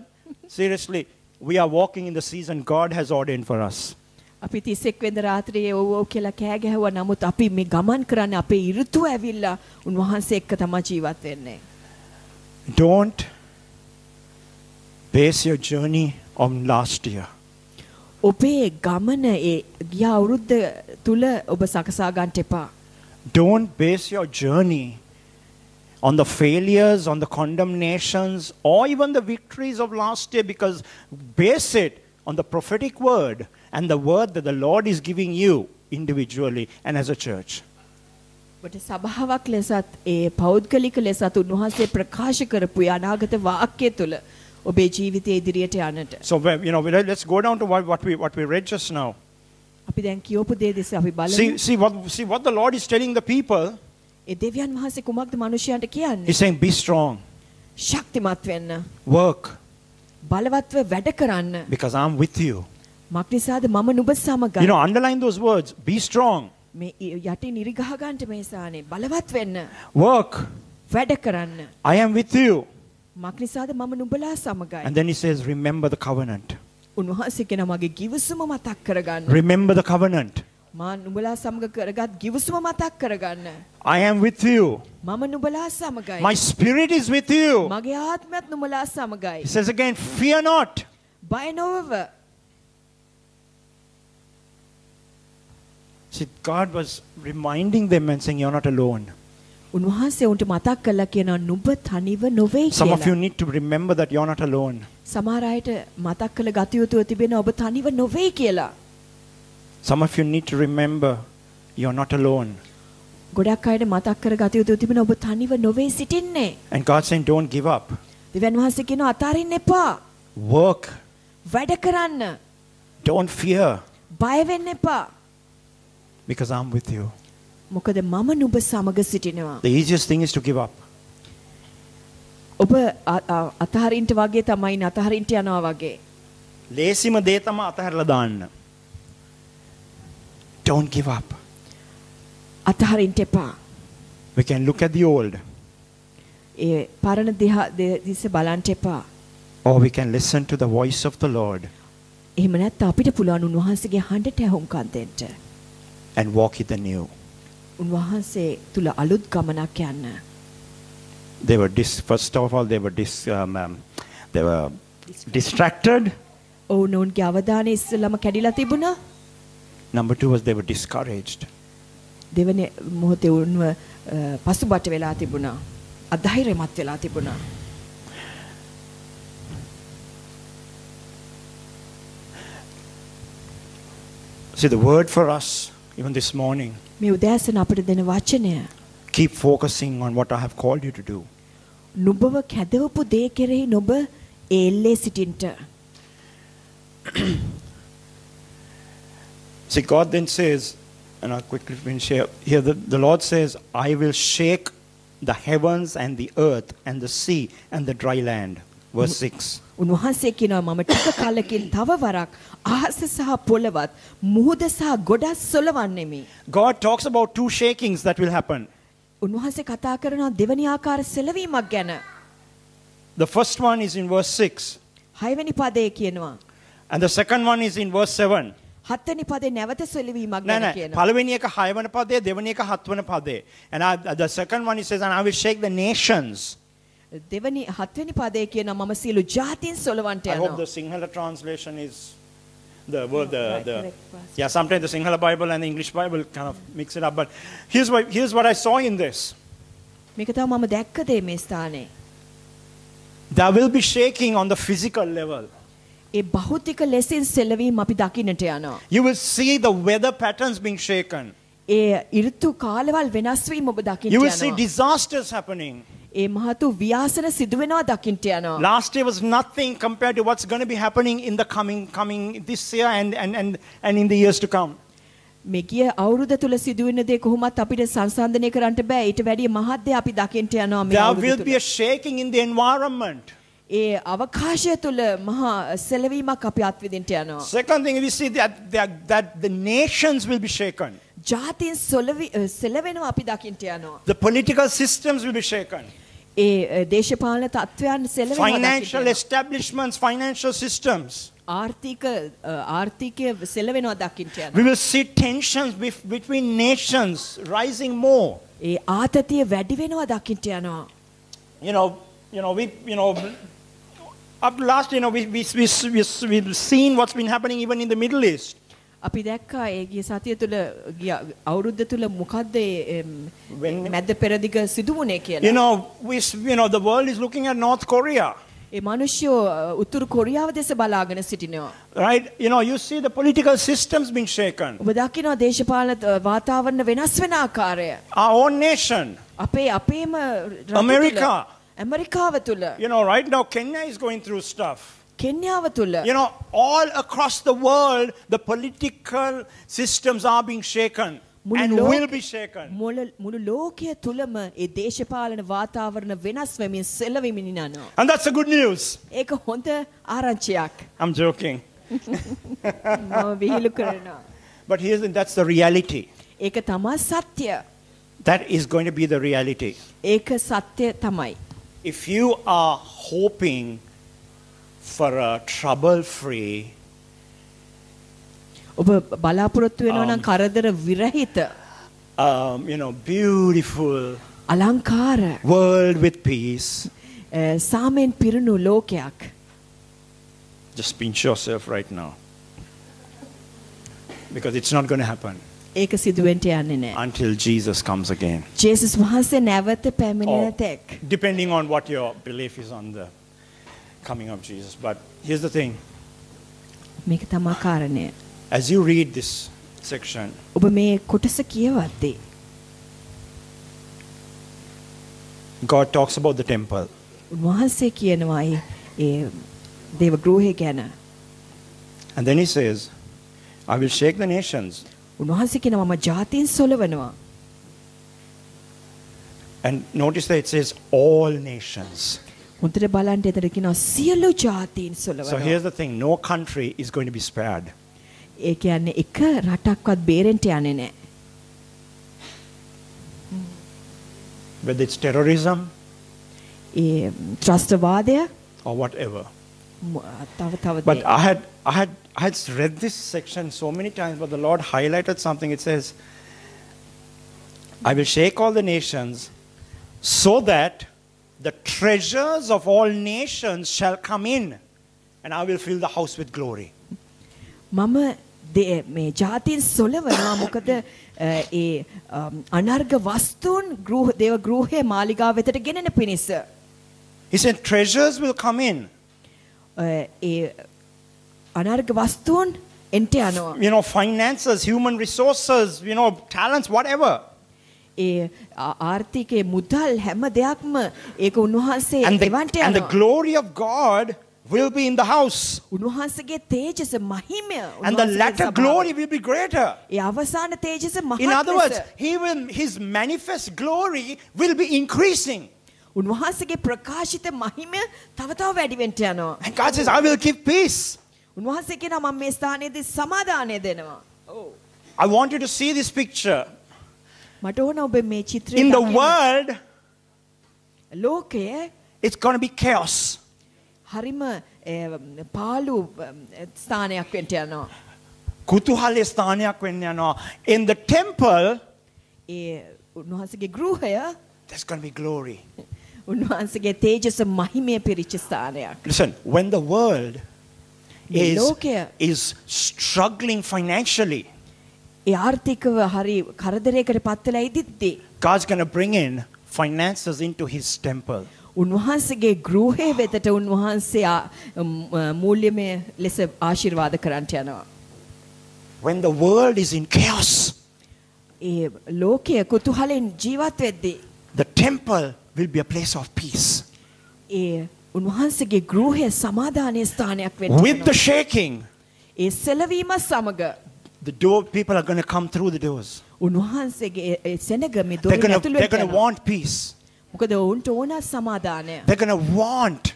seriously, we are walking in the season God has ordained for us. අපි 31 වෙනිදා රාත්‍රියේ ඔව් ඔව් කියලා කෑ ගැහුවා. නමුත් අපි මේ ගමන් කරන්නේ අපේ ඍතුව ඇවිල්ලා උන්වහන්සේ එක්ක තමයි ජීවත් වෙන්නේ. Don't base your journey on last year. ඔබේ ගමන ඒ ගිය අවුරුද්ද තුල ඔබ සකසා ගන්න එපා. Don't base your journey on the failures, on the condemnations, or even the victories of last year, because base it on the prophetic word and the word that the Lord is giving you individually and as a church. ඔබට සභාවක් ලෙසත් ඒ පෞද්ගලික ලෙසත් උන්වහන්සේ ප්‍රකාශ කරපු ඒ අනාගත වාක්‍ය තුල ඔබේ ජීවිතය ඉදිරියට යන්නට. So, we- you know, we- let's go down to what, what, we, what we read just now. අපි දැන් කියවපු දේ දෙස අපි බලමු. See, see, what, see what the Lord is telling the people. ඒ දෙවියන් වහන්සේ කුමක්ද මිනිසයන්ට කියන්නේ? He's saying, be strong, ශක්තිමත් වෙන්න. work, බලවත්ව වැඩ කරන්න. because I'm with you. මක්නිසාද මම නුඹ සමගයි. You know, underline those words be strong, මේ යටින් ඉරිගහ ගන්නට මේ සානේ බලවත් වෙන්න. work, වැඩ කරන්න. I am with you. මක්නිසාද මම නුඹලා සමගයි. And then he says, remember the covenant. උන්වහන්සේ කියන මගේ ගිවිසුම මතක් කරගන්න. Remember the covenant. මා නුඹලා සමග කරගත් ගිවිසුම මතක් කරගන්න. I am with you. මම නුඹලා සමගයි. My spirit is with you. මගේ ආත්මයත් නුඹලා සමගයි. He says again, Fear not. බය නොවව. See, God was reminding them and saying, You're not alone. උන්වහන්සේ උන්ට මතක් කළා කියනවා නුඹ තනිව නොවේ Some of you කියලා. need to remember that you're not alone. සමහර අයට මතක් කළ ගත යුතුව තිබෙන ඔබ තනිව නොවේ කියලා. Some of you need to remember you're not alone. ගොඩක් අයට මතක් කර ගත යුතුව තිබෙන ඔබ තනිව නොවේ සිටින්නේ. And God's saying, Don't give up. දෙවියන් වහන්සේ කියනවා අතාරින්න එපා. Work. වැඩ කරන්න. Don't fear බය වෙන්න එපා. Because I'm with you. මොකද මම නුඹ සමග සිටිනවා. The easiest thing is to give up. ඔබ අතහරින්ට වගේ තමයි ඉන්නේ, අතහරින්ට යනවා වගේ. ලේසිම දේ තමයි අතහැරලා දාන්න. Don't give up. අතහරින්ට එපා. We can look at the old ඒ පරණ දිස බලන්ට එපා. or we can listen to the voice of the Lord එහෙම නැත්නම් අපිට පුළුවන් උන්වහන්සේගේ හඬට ඇහුම්කන් දෙන්න. and walk in the new. උන්වහන්සේ තුල අලුත් ගමනක් යන්න. They were dis- first of all they were dis- um, um, they were distracted. ඔවුන් ඔවුන්ගේ අවධානය ඉස්සෙල්ලම කැඩිලා තිබුණා. Number two was they were discouraged. දෙවන මොහොතේ උන්ව අ, පසුබට වෙලා තිබුණා. අධෛර්යමත් වෙලා තිබුණා. See the word for us even this morning. මේ උදෑසන අපිට දෙන වචනය Keep focusing on what I have called you to do. නුඹව කැදවපු දේ කෙරෙහි නුඹ ඒල්ලේ සිටින්ට. See, God then says, and I'll quickly finish here. Here, the, the Lord says, I will shake the heavens and the earth and the sea and the dry land. Verse 6. උන්වහන්සේ කියනවා මම ටික කලකින් තව වරක් අහස සහ පොළවත් මුහුද සහ ගොඩක් සොලවන්නෙමි. God talks about two shakings that will happen. උන්වහන්සේ කතා කරනවා දෙවනි ආකාර සෙලවීමක් ගැන. The first one is in verse 6, හයවැනි පදයේ කියනවා. and the second one is in verse 7. හත්වැනි පදේ නැවත සෙලවීමක් නෑ ගැන නෑ කියනවා. පළවෙනි එක හයවන පදේ දෙවෙනි එක හත්වන පදේ. And I, the second one he says, and I will shake the nations. දෙවනි හත්වැනි පදයේ කියනවා මම සියලු ජාතීන් සොලවන්ට I hope the යනවා. Sinhala translation is the word, the, Right, the correct, Pastor. yeah. Sometimes the Sinhala Bible and the English Bible kind of mix it up. But here's what here's what I saw in this. මේක තමයි මම දැක්ක දේ මේ ස්ථානයේ. There will be shaking on the physical level. ඒ භෞතික ලෙසින් සෙලවීම අපි දකින්නට යනවා. You will see the weather patterns being shaken. ඒ ඍතු කාලවල් වෙනස් වීම ඔබ දකින්න You will see යනවා. disasters happening. ඒ මහතු ව්‍යාසන සිදු වෙනවා දකින්න යනවා. Last year was nothing compared to what's going to be happening in the coming coming this year and, and, and, and in the years to come. මේ ගිය අවුරුද්ද තුල සිදුවෙන දේ කොහොමත් අපිට සංසන්දනය කරන්න බෑ. ඊට වැඩිය මහත් දේ අපි දකින්න යනවා මේ There අවුරුද්ද will be a shaking in the environment. ඒ අවකාශය තුල මහා සෙලවීමක් අපි අත්විඳින්න යනවා. Second thing, we see that, that, that the nations will be shaken. ජාතීන් සොලවි අ, සෙලවෙනවා අපි දකින්න යනවා. The political systems will be shaken. ඒ අ, දේශපාලන තත්ත්වයන් සෙලවෙනවා Financial දකින්න යනවා. establishments, financial systems. ආර්ථික අ, ආර්ථිකය සෙලවෙනවා දකින්න We යනවා. will see tensions bef- between nations rising more. ඒ ආතතිය වැඩි වෙනවා දකින්න යනවා. You know, you know, we, you know, up to last, you know, we, we, we, we, we've seen what's been happening even in the Middle East. අපි දැක්කා ඒ ගිය සතිය තුල ගිය අවුරුද්ද තුල මොකද්ද මැද්ද පෙරදිග සිදු වුණේ You කියලා. know, we, you know, the world is looking at North Korea, ඒ මිනිස්සු උතුරු කොරියාව දෙස බලාගෙන සිටිනවා. right? You know, you see the political systems being shaken. ඔබ දකිනවා දේශපාලන වාතාවරණ වෙනස් වෙන ආකාරය. Our own nation, අපේ අපේම America. ඇමරිකාව තුල you know, right now Kenya is going through stuff. කෙන්යාව තුල You know, all across the world, the political systems are being shaken මුළු and ලෝක- will be shaken. මුළු මුළු ලෝකය තුලම ඒ දේශපාලන වාතාවරණ වෙනස් වෙමින් සෙලවෙමින් යනවා. And that's the good news. ඒක හොඳ ආරංචියක්. I'm joking. මම විහිළු කරනවා. But here's the, that's the reality. ඒක තමයි සත්‍ය. That is going to be the reality. ඒක සත්‍ය තමයි. If you are hoping for a trouble free, ඔබ බලාපොරොත්තු වෙනවා Um, නම් කරදර විරහිත um, you know, beautiful අලංකාර world with peace. අ, සාමයෙන් පිරුණු ලෝකයක්. Just pinch yourself right now. Because it's not going to happen ඒක සිදුවෙන්ට යන්නේ නෑ. until Jesus comes again. ජේසුස් වහන්සේ නැවත පැමිණෙන Or තෙක්. depending on what your belief is on the coming of Jesus. But here's the thing මේක තමා කාරණය. as you read this section, ඔබ මේ කොටස කියවද්දී God talks about the temple. උන්වහන්සේ කියනවා ඒ- ඒ දේව ගෘහය ගැන. And then he says, I will shake the nations. උන්වහන්සේ කියනවා මම ජාතීන් සොලවනවා. And notice that it says all nations. හොඳට බලන්න එතන කියනවා සියලු ජාතීන් So සොලවනවා. here's the thing no country is going to be spared. ඒ කියන්නේ එක රටක්වත් බේරෙන්ට යන්නේ නැහැ. Whether it's terrorism A ත්‍රස්තවාදය or whatever. ම- තව තව But දේ. I had, I had, I had read this section so many times, but the Lord highlighted something. It says, I will shake all the nations so that the treasures of all nations shall come in, and I will fill the house with glory. මම දේ- මේ ජාතීන් සොලවනවා මොකද අ, ඒ අම්, අනර්ග වස්තුන් ගෘහ දේව ගෘහය මාලිගාව වෙතට ගෙනෙන පිණිස He said, Treasures will come in. අ, ඒ අනර්ග වස්තුන් එන්ට යනවා. You know, finances, human resources, you know, talents, whatever. ඒ ආ- ආර්ථිකයේ මුදල් හැම දෙයක්ම ඒක උන්වහන්සේ And the, එවන්ට and the යනවා. glory of God will be in the house. උන්වහන්සේගේ තේජස මහිමය And the උන්වහන්සේගේ latter සභාවේ. glory will be greater. ඒ අවසාන තේජස මහත් In other words, ලෙස he will, his manifest glory will be increasing. උන්වහන්සේගේ ප්‍රකාශිත මහිමය තව තව වැඩි වෙන්න යනවා. And God says, I will give peace. උන්වහන්සේ කියනවා මම මේ ස්ථානයේදී සමාදානය දෙනවා. ඔව්. I want you to see this picture. මට ඕන ඔබ මේ චිත්‍රය In the දකින්න. world, ලෝකයේ it's going to be chaos. හරිම ඒ, පාළු අ, ස්ථානයක් වෙන්න යනවා. කුතුහලයේ ස්ථානයක් වෙන්න යනවා. In the temple, ඒ උන්වහන්සේගේ ගෘහය there's going to be glory. උන්වහන්සේගේ තේජස මහිමය පිරිච්ච ස්ථානයක්. Listen, when the world මේ is, ලෝකය is struggling financially, ඒ ආර්ථිකව හරි කරදරයකට පත් වෙලා ඉදිද්දී God's going to bring in finances into his temple. උන්වහන්සේගේ ගෘහය වෙතට උන්වහන්සේ මූල්‍යමය ලෙස ආශිර්වාද කරන්නට යනවා. When the world is in chaos, ඒ ලෝකය කුතුහලෙන් ජීවත් වෙද්දී the temple will be a place of peace. ඒ උන්වහන්සේගේ ගෘහය සමාධානය ස්ථානයක් වෙන්න With the shaking, ඒ සෙලවීමත් සමග the door people are going to come through the doors. උන්වහන්සේගේ ඒ සෙනග මේ They're දොරින් going to ඇතුළු they're වෙන්න going to යනවා. want peace. මොකද ඔවුන්ට ඕන සමාධානය. They're going to want to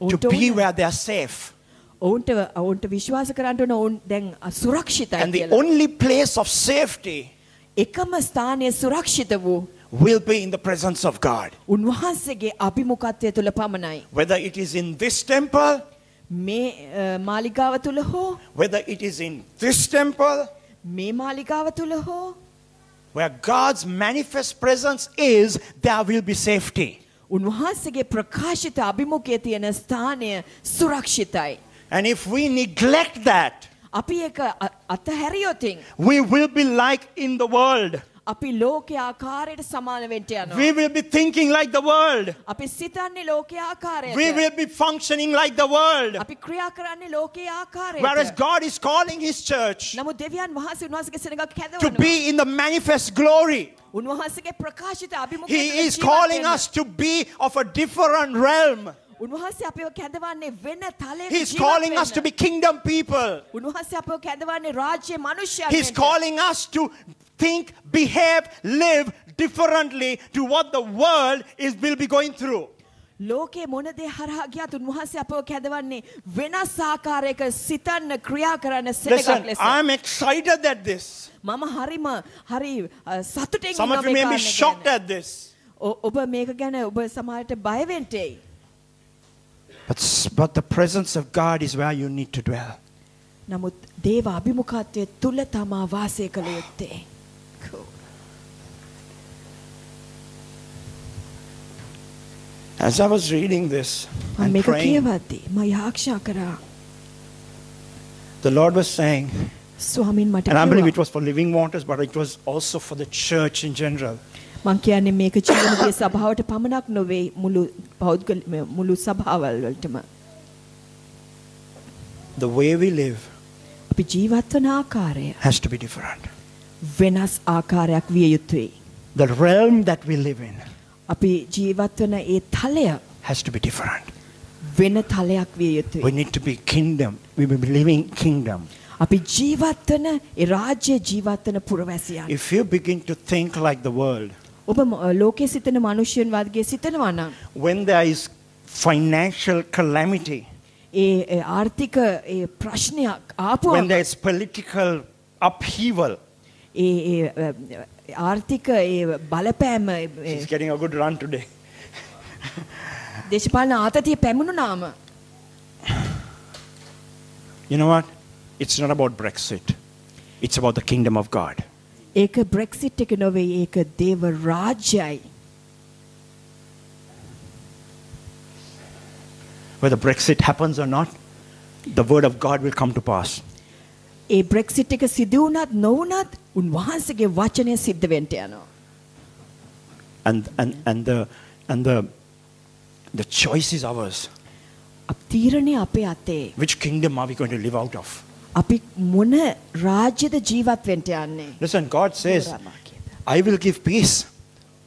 ඔවුන්ට be ඕන- where they are safe. ඔවුන්ට ඔවුන්ට විශ්වාස කරන්න ඕන ඔවුන් දැන් සුරක්ෂිතයි And the කියලා. only place of safety එකම ස්ථානය සුරක්ෂිත වූ will be in the presence of God. උන්වහන්සේගේ අභිමුඛත්වය තුළ පමණයි. Whether it is in this temple, මේ අ, මාලිගාව තුළ හෝ whether it is in this temple, මේ මාලිගාව තුළ හෝ where God's manifest presence is, there will be safety. උන්වහන්සේගේ ප්‍රකාශිත අභිමුඛයේ තියෙන ස්ථානය සුරක්ෂිතයි. And if we neglect that, අපි ඒක අ- අතහැරියොතින් we will be like in the world. අපි ලෝකයේ ආකාරයට සමාන වෙන්න We යනවා. will be thinking like the world. අපි සිතන්නේ ලෝකයේ We ආකාරයට. will be functioning like the world. අපි ක්‍රියා කරන්නේ ලෝකයේ Whereas ආකාරයට. God is calling His church නමුත් දෙවියන් වහන්සේ උන්වහන්සේගේ සෙනඟක් to කැදවනවා. be in the manifest glory. උන්වහන්සේගේ ප්‍රකාශිත අභිමුඛය He තුළ is ජීවත් calling වෙන්න. us to be of a different realm. උන්වහන්සේ අපිව කැඳවන්නේ වෙන තලයක He's calling us to be kingdom people. උන්වහන්සේ අපිව කැඳවන්නේ රාජ්‍ය මනුෂ්‍යයන් He's calling us to think, behave, live differently to what the world is will be going through. ලෝකේ මොන දේ හරහා ගියත් උන්වහන්සේ අපව කැඳවන්නේ වෙනස් ආකාරයක සිතන්න ක්‍රියා කරන්න Listen, ලෙස. I'm excited at this. මම හරිම හරි සතුටින් Some ඉන්නවා of you මේ may be කාරණේ shocked ගැන. at this. ඔබ මේක ගැන ඔබ සමහරට බය වෙන්ටෙයි. But, s- but the presence of God is where you need to dwell. නමුත් දේව අභිමුඛත්වය තුල තමා වාසය කළ යුත්තේ. As I was reading this මම and මේක praying, කියවද්දී මම යාක්ෂා කරා the Lord was saying, ස්වාමින් මට and I believe it කිව්වා was for living waters, but it was also for the church in general. මං කියන්නේ මේක ජීවනයේ සභාවට පමණක් නොවේ මුළු පෞද්ගල මුළු සභාවල් වලටම The way we live අපි ජීවත් වන ආකාරය has to be different. වෙනස් ආකාරයක් විය යුතුයි. The realm that we live in අපි ජීවත් වන ඒ තලය has to be different. වෙන තලයක් විය We යුතුයි. need to be kingdom. We will be living kingdom. අපි ජීවත් වන ඒ රාජ්‍ය ජීවත් වන පුරවැසියන්. If you begin to think like the world, ඔබ ම- ලෝකයේ සිටින මිනිසුන් වර්ගයේ සිටිනවා නම් when there is financial calamity, ඒ ඒ ආර්ථික ඒ ප්‍රශ්නයක් when ආපුවම there is political upheaval, ඒ ඒ අ, ආර්ථික ඒ බලපෑම ඒ, she's getting a good run today. දේශපාලන ආතතිය පැමුණුනාම You know what? It's not about Brexit. It's about the kingdom of God. ඒක බ්‍රෙක්සිට් එක නොවේ ඒක දේව රාජ්‍යයි. Whether Brexit happens or not, the word of God will come to pass. ඒ බ්‍රෙක්සිට් එක සිදු වුණත් නොවුණත් උන්වහන්සේගේ වචනය සිද්ධ වෙන්න යනවා. And, and, and, the, and the, the choice is ours. අප තීරණය අපේ අතේ. Which kingdom are we going to live out of? අපි මොන රාජ්‍යද ජීවත් වෙන්න යන්නේ? Listen, God says, I will give peace.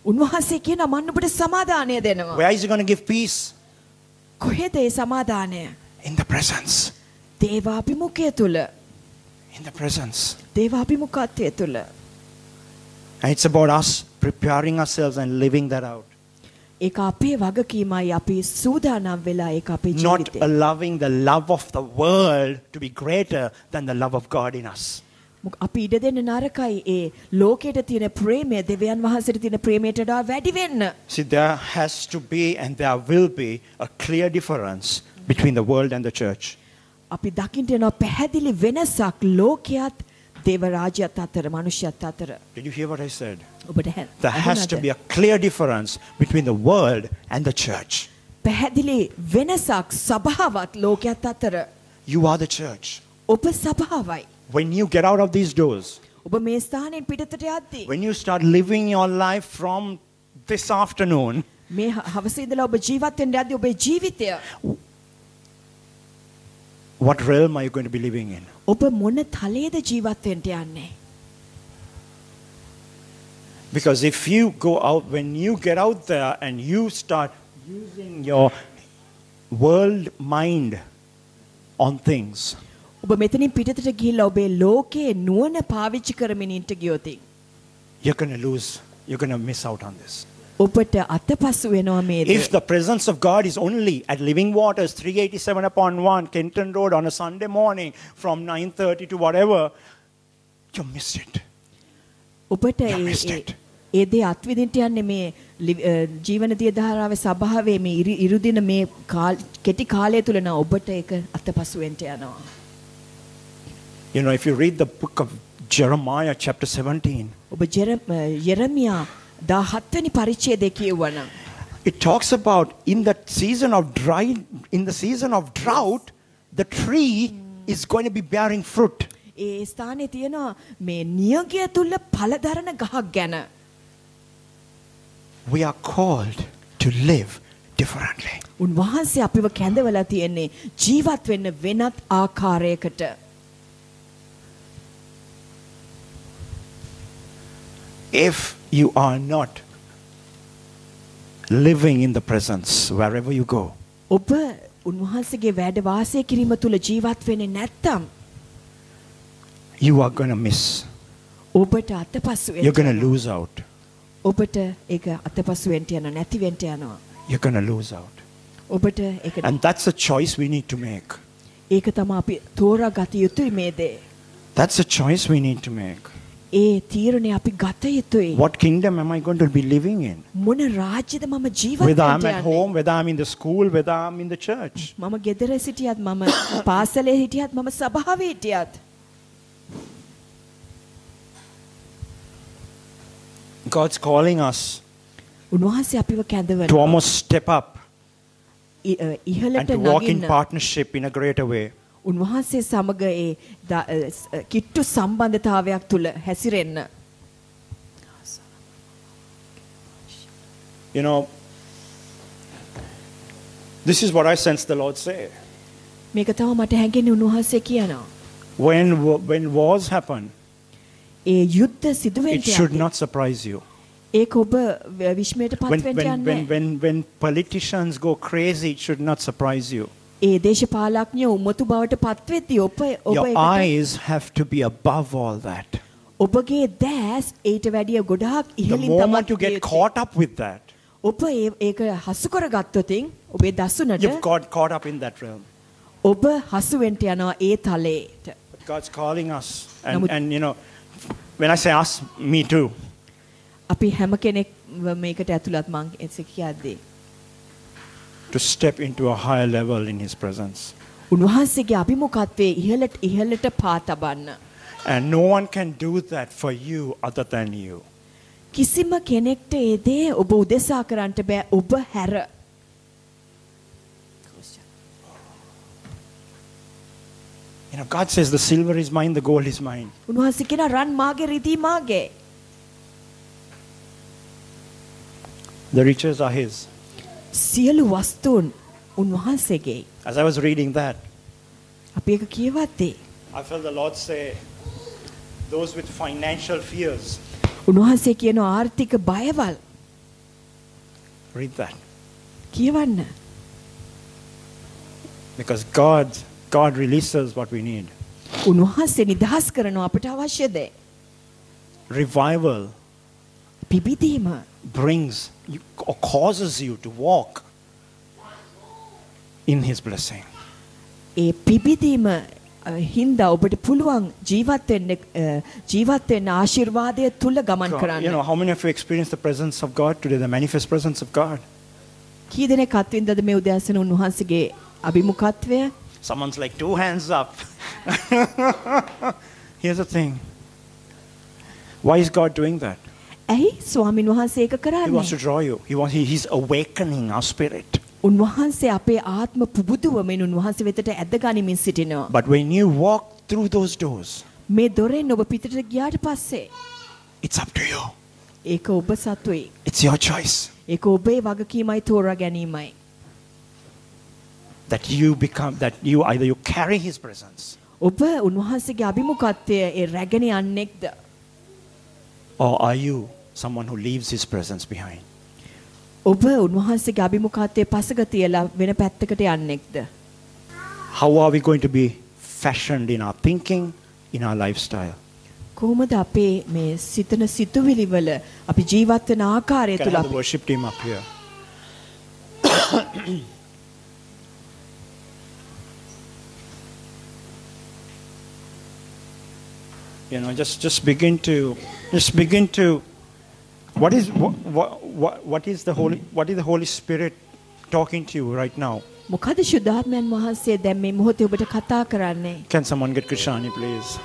උන්වහන්සේ කියන මන්න ඔබට සමාදානය දෙනවා. Where is He going to give peace? කොහෙද ඒ සමාදානය? In the presence. දේවාභිමුඛය තුල. In the presence. දේවාභිමුඛත්වය තුල. And it's about us preparing ourselves and living that out. ඒක අපේ වගකීමයි අපි සූදානම් වෙලා ඒක අපේ Not ජීවිතේ. allowing the love of the world to be greater than the love of God in us. මොක- අපි ඉඩ දෙන්න නරකයි ඒ ලෝකයට තියෙන ප්‍රේමය දෙවියන් වහන්සේට තියෙන ප්‍රේමයට වඩා වැඩි වෙන්න. See, there has to be and there will be a clear difference between the world and the church. අපි දකින්න යන පැහැදිලි වෙනසක් ලෝකයේත් දේව රාජ්‍යයත් අතර මිනිස්යත් අතර. Did you hear what I said? ඔබට හැ- There has to ඇහුණාද? be a clear difference between the world and the church. පැහැදිලි වෙනසක් සභාවත් ලෝකයත් අතර. You are the church. ඔබ සභාවයි. When you get out of these doors, ඔබ මේ ස්ථානයෙන් පිටතට යද්දී when you start living your life from this afternoon, මේ හ- හවස ඉඳලා ඔබ ජීවත් වෙන්න යද්දී ඔබේ ජීවිතය what realm are you going to be living in? ඔබ මොන තලයේද ජීවත් වෙන්න යන්නේ? Because if you go out, when you get out there and you start using your world mind on things, ඔබ මෙතනින් පිටතට ගිහිල්ලා ඔබේ ලෝකයේ නුවණ පාවිච්චි කරමින් ඉන්න ගියොත් you're going to lose, you're going to miss out on this. ඔබට අතපසු වෙනවා මේ දේ. If the presence of God is only at Living Waters 387 upon 1 Kenton Road on a Sunday morning from 9:30 to whatever, you missed it. ඔබට You A missed A- it. ඒ දේ අත්විඳින්න යන්නේ මේ ලි- අ, ජීවනදිය ධාරාවේ සභාවේ මේ ඉරි- ඉරුදින මේ කාල්- කෙටි කාලය තුල නා ඔබට ඒක අතපසු වෙන්න යනවා. You know, if you read the book of Jeremiah, chapter 17, ඔබ ජෙර- අ, යෙරමියා 17 වෙනි පරිච්ඡේදය කියවනම් it talks about in the season of dry, in the season of drought, the tree is going to be bearing fruit. ඒ ස්ථානයේ තියෙනවා මේ නියගය තුල පළදරන ගහක් ගැන. We are called to live differently. උන්වහන්සේ අපිව කැඳවලා තියෙන්නේ ජීවත් වෙන්න වෙනත් ආකාරයකට. If you are not living in the presence wherever you go, ඔබ උන්වහන්සේගේ වැඩ වාසය කිරීම තුල ජීවත් වෙන්නේ නැත්තම් you are going to miss. ඔබට අතපසු වෙන්න You're going to යනවා. lose out. ඔබට ඒක අතපසු වෙන්න යනවා නැති වෙන්න යනවා. You're going to lose out. ඔබට ඒක And that's a choice we need to make. ඒක තමයි අපි තෝරා ගත යුතුයි මේ දේ. That's a choice we need to make. ඒ තීරණය අපි ගත යුතුයි. What kingdom am I going to be living in? මොන රාජ්‍යද මම ජීවත් Whether I'm වෙන්න at යන්නේ? home, whether I'm in the school, whether I'm in the church. මම ගෙදර සිටියත් මම පාසලේ හිටියත් මම සභාවේ හිටියත් God's calling us උන්වහන්සේ අපිව to කැඳවන almost step up and ඉහලට to walk in නගින්න partnership in a greater way. උන්වහන්සේ සමග ඒ ද- අ, ස්- අ, කිට්ටු සම්බන්ධතාවයක් තුළ හැසිරෙන්න You know, this is what I sense the Lord say. මේක තම මට හැඟෙන්නේ උන්වහන්සේ කියනවා When, wa- when wars happen, ඒ යුද්ධ it සිදුවෙන්ට should යද්දී not surprise you. ඒක ඔබ විශ්මයට When, පත්වෙන්ට when, when, යන්නේ when, when politicians go crazy, it should not surprise you. ඒ දේශපාලඥ උමතු බවට පත්වෙද්දී ඔබ ඔබ Your eyes have to be above all that. ඔබගේ දැස් ඊට වැඩිය ගොඩාක් The ඉහළින් moment you get caught up with that, ඔබ ඒක හසු කරගත්තොතින් ඔබේ දසුනට you've got caught up in that realm. ඔබ හසුවෙන්ට යනවා ඒ තලයට But God's calling us. And, and you know, when I say us, me too. අපි හැම කෙනෙක් මේකට ඇතුළත් මං එසේ කියද්දී To step into a higher level in His presence. උන්වහන්සේගේ අභිමුඛත්වයේ ඉහළට ඉහළට පා තබන්න And no one can do that for you other than you. කිසිම කෙනෙක්ට ඒ දේ ඔබ උදෙසා කරන්නට බෑ ඔබ හැර You know, God says the silver is mine, the gold is mine. උන්වහන්සේ කියන රන් මාගේ රිදී මාගේ The riches are His. සියලු වස්තුන් උන්වහන්සේගේ. As I was reading that, අපි ඒක කියවත්තේ. I felt the Lord say, those with financial fears, උන්වහන්සේ කියන ආර්ථික බයවල්. Read that. කියවන්න. Because God, God releases what we need. උන්වහන්සේ නිදහස් කරනවා අපට අවශ්‍ය දේ. Revival පිබිදීම. brings you, or causes you to walk in His blessing. ඒ පිබිදීම අ, හින්දා ඔබට පුළුවන් ජීවත් වෙන්න අ, ජීවත් වෙන්න ආශිර්වාදය තුල ගමන් God, you know, කරන්න. how many of you experienced the presence of God today, the manifest presence of God? කී දෙනෙක් අත්විඳද මේ උදෑසන උන්වහන්සේගේ අභිමුඛත්වය? Someone's like, two hands up. Here's the thing. Why is God doing that? ඇයි ස්වාමින් වහන්සේ ඒක He wants to කරන්නේ? draw you. He wants, he, he's awakening our spirit. උන්වහන්සේ අපේ ආත්ම පුබුදුවමින් උන්වහන්සේ වෙතට ඇද ගනිමින් සිටිනවා. But when you walk through those doors, මේ දොරෙන් ඔබ පිටට ගියාට පස්සේ it's up to you. ඒක ඔබ සතුයි. It's your choice ඒක ඔබේ වගකීමයි තෝරා ගැනීමයි. that you become, that you either you carry His presence ඔබ උන්වහන්සේගේ අභිමුඛත්වය ඒ රැගෙන යන්නෙක්ද? or are you someone who leaves His presence behind? ඔබ උන්වහන්සේගේ අභිමුඛත්වයේ පසක තියලා වෙන පැත්තකට යන්නෙක්ද? How are we going to be fashioned in our thinking, in our lifestyle? කොහොමද අපේ මේ සිතන සිතුවිලි වල අපි ජීවත් වෙන ආකාරය Can I තුල have the අපි worship team up here? you know, just just begin to just begin to. What is what, what, what, what is the Holy what is the Holy Spirit talking to you right now? මොකද ශුද්ධාත්මයන් වහන්සේ දැන් මේ මොහොතේ ඔබට කතා කරන්නේ? Can someone get Krishani, please?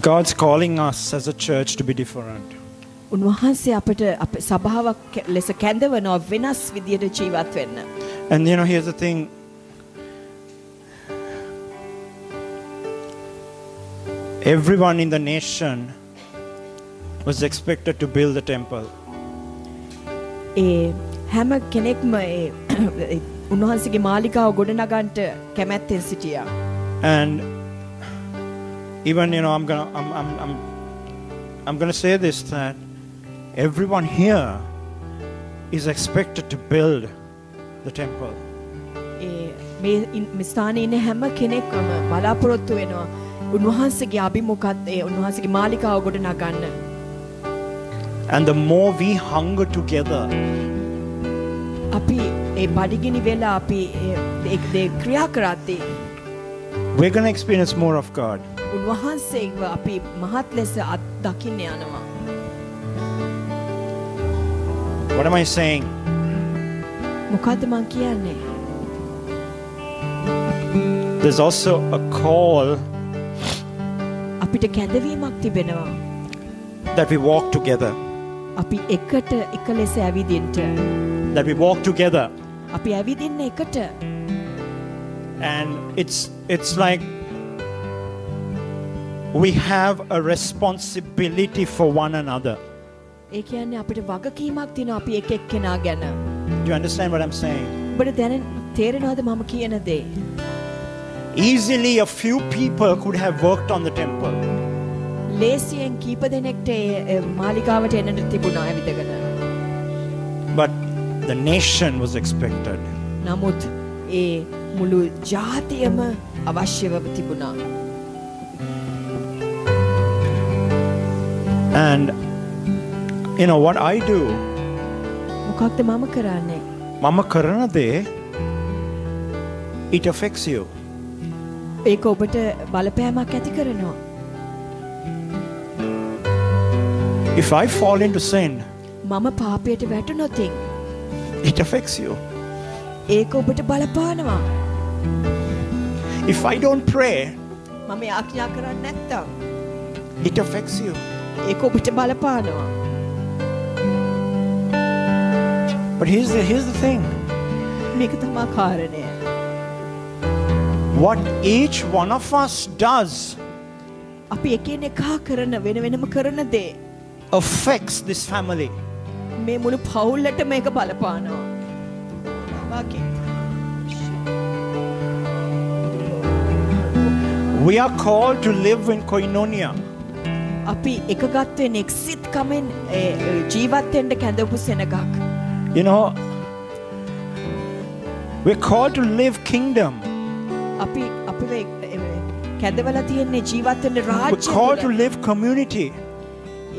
God's calling us as a church to be different. උන්වහන්සේ අපට අප සභාවක් කැ- ලෙස කැඳවනවා වෙනස් විදියට ජීවත් වෙන්න. And you know, here's the thing. Everyone in the nation was expected to build the temple. ඒ හැම කෙනෙක්ම ඒ ඒ උන්වහන්සේගේ මාලිකාව ගොඩනගන්නට කැමැත්තෙන් සිටියා. And even, you know, I'm gonna, I'm, I'm, I'm, I'm gonna say this that everyone here is expected to build the temple. ඒ මේ ඉන්- මේ ස්ථානයේ ඉන්න හැම කෙනෙක්ම බලාපොරොත්තු වෙනවා උන්වහන්සේගේ අභිමුඛත් ඒ උන්වහන්සේගේ මාලිකාව ගොඩනගන්න. And the more we hunger together, අපි ඒ බඩගිනි වෙලා අපි ඒ ඒ දේ ක්‍රියා කරද්දී We're going to experience more of God. උන්වහන්සේව අපි මහත් ලෙස අත් දකින්න යනවා. What am I saying? මොකද්ද මං කියන්නේ? There's also a call අපිට කැඳවීමක් තිබෙනවා. that we walk together. අපි එකට එක ලෙස ඇවිදින්ට. That we walk together. අපි ඇවිදින්න එකට. And it's it's like we have a responsibility for one another. ඒ කියන්නේ අපිට වගකීමක් තියෙනවා අපි එක එක්කෙනා ගැන. Do you understand what I'm saying? ඔබට දැන තේරෙනවද මම කියන දේ? Easily a few people could have worked on the temple. ලේසියෙන් කීප දෙනෙක්ට ඒ ඒ මාලිගාවට එන්නට තිබුණා ඇවිදගෙන. But the nation was expected. නමුත් ඒ මුළු ජාතියම අවශ්‍යව තිබුණා. And you know what I do? මොකක්ද මම කරන්නේ? Mama කරන දේ it affects you. ඒක ඔබට බලපෑමක් ඇති කරනවා. If I fall into sin, මම පාපයට වැටුනොතින් it affects you. ඒක ඔබට බලපානවා. If I don't pray, මම යාඥා කරන්නේ නැත්තම් it affects you. ඒක ඔබට බලපානවා. But here's the, here's the thing මේක තමා කාරණය. what each one of us does අපි එකිනෙකා කරන වෙන වෙනම කරන දේ affects this family. මේ මුළු පවුල්ලට මේක බලපානවා. වාගේ. We are called to live in koinonia. අපි එකගත්වෙන් exit කමෙන් A, A, ජීවත්වෙන්ට කැඳපු සෙනගක්. You know, we're called to live kingdom. අපි අපි වේ- ඒ, කැඳවල තියෙන්නේ ජීවත්වෙන්න We're රාජ්‍ය called to තුළ. live community.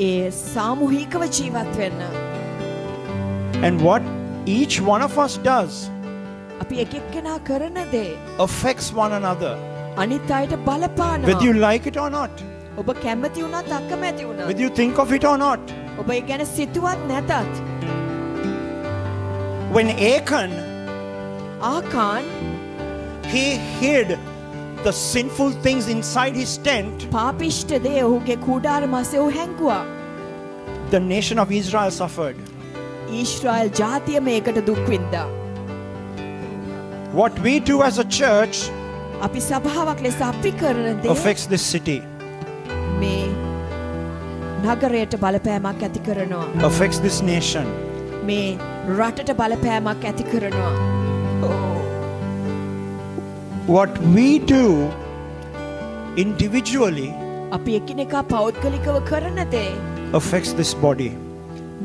ඒ සාමුහිකව ජීවත් වෙන්න. And what each one of us does අපි එක එක්කෙනා කරන දේ affects one another, අනිත් අයට whether බලපානවා. you like it or not, ඔබ කැමති වුණත් අකමැති වුණත්. whether you think of it or not. ඔබ ඒ ගැන සිතුවත් නැතත්. When Achan ආකාන් he hid the sinful things inside his tent, පාපිෂ්ට දේ ඔහුගේ කූඩාර මසේ ඔහු හැංකුවා. the nation of Israel suffered. Israel ජාතිය මේකට දුක්වින්දා. What we do as a church අපි සභාවක් ලෙස අපි කරන දේ affects this city, මේ නගරයට බලපෑමක් ඇති කරනවා. affects this nation. මේ රටට බලපෑමක් ඇති කරනවා. What we do individually අපි එකිනෙකා පෞද්ගලිකව කරන දේ affects this body.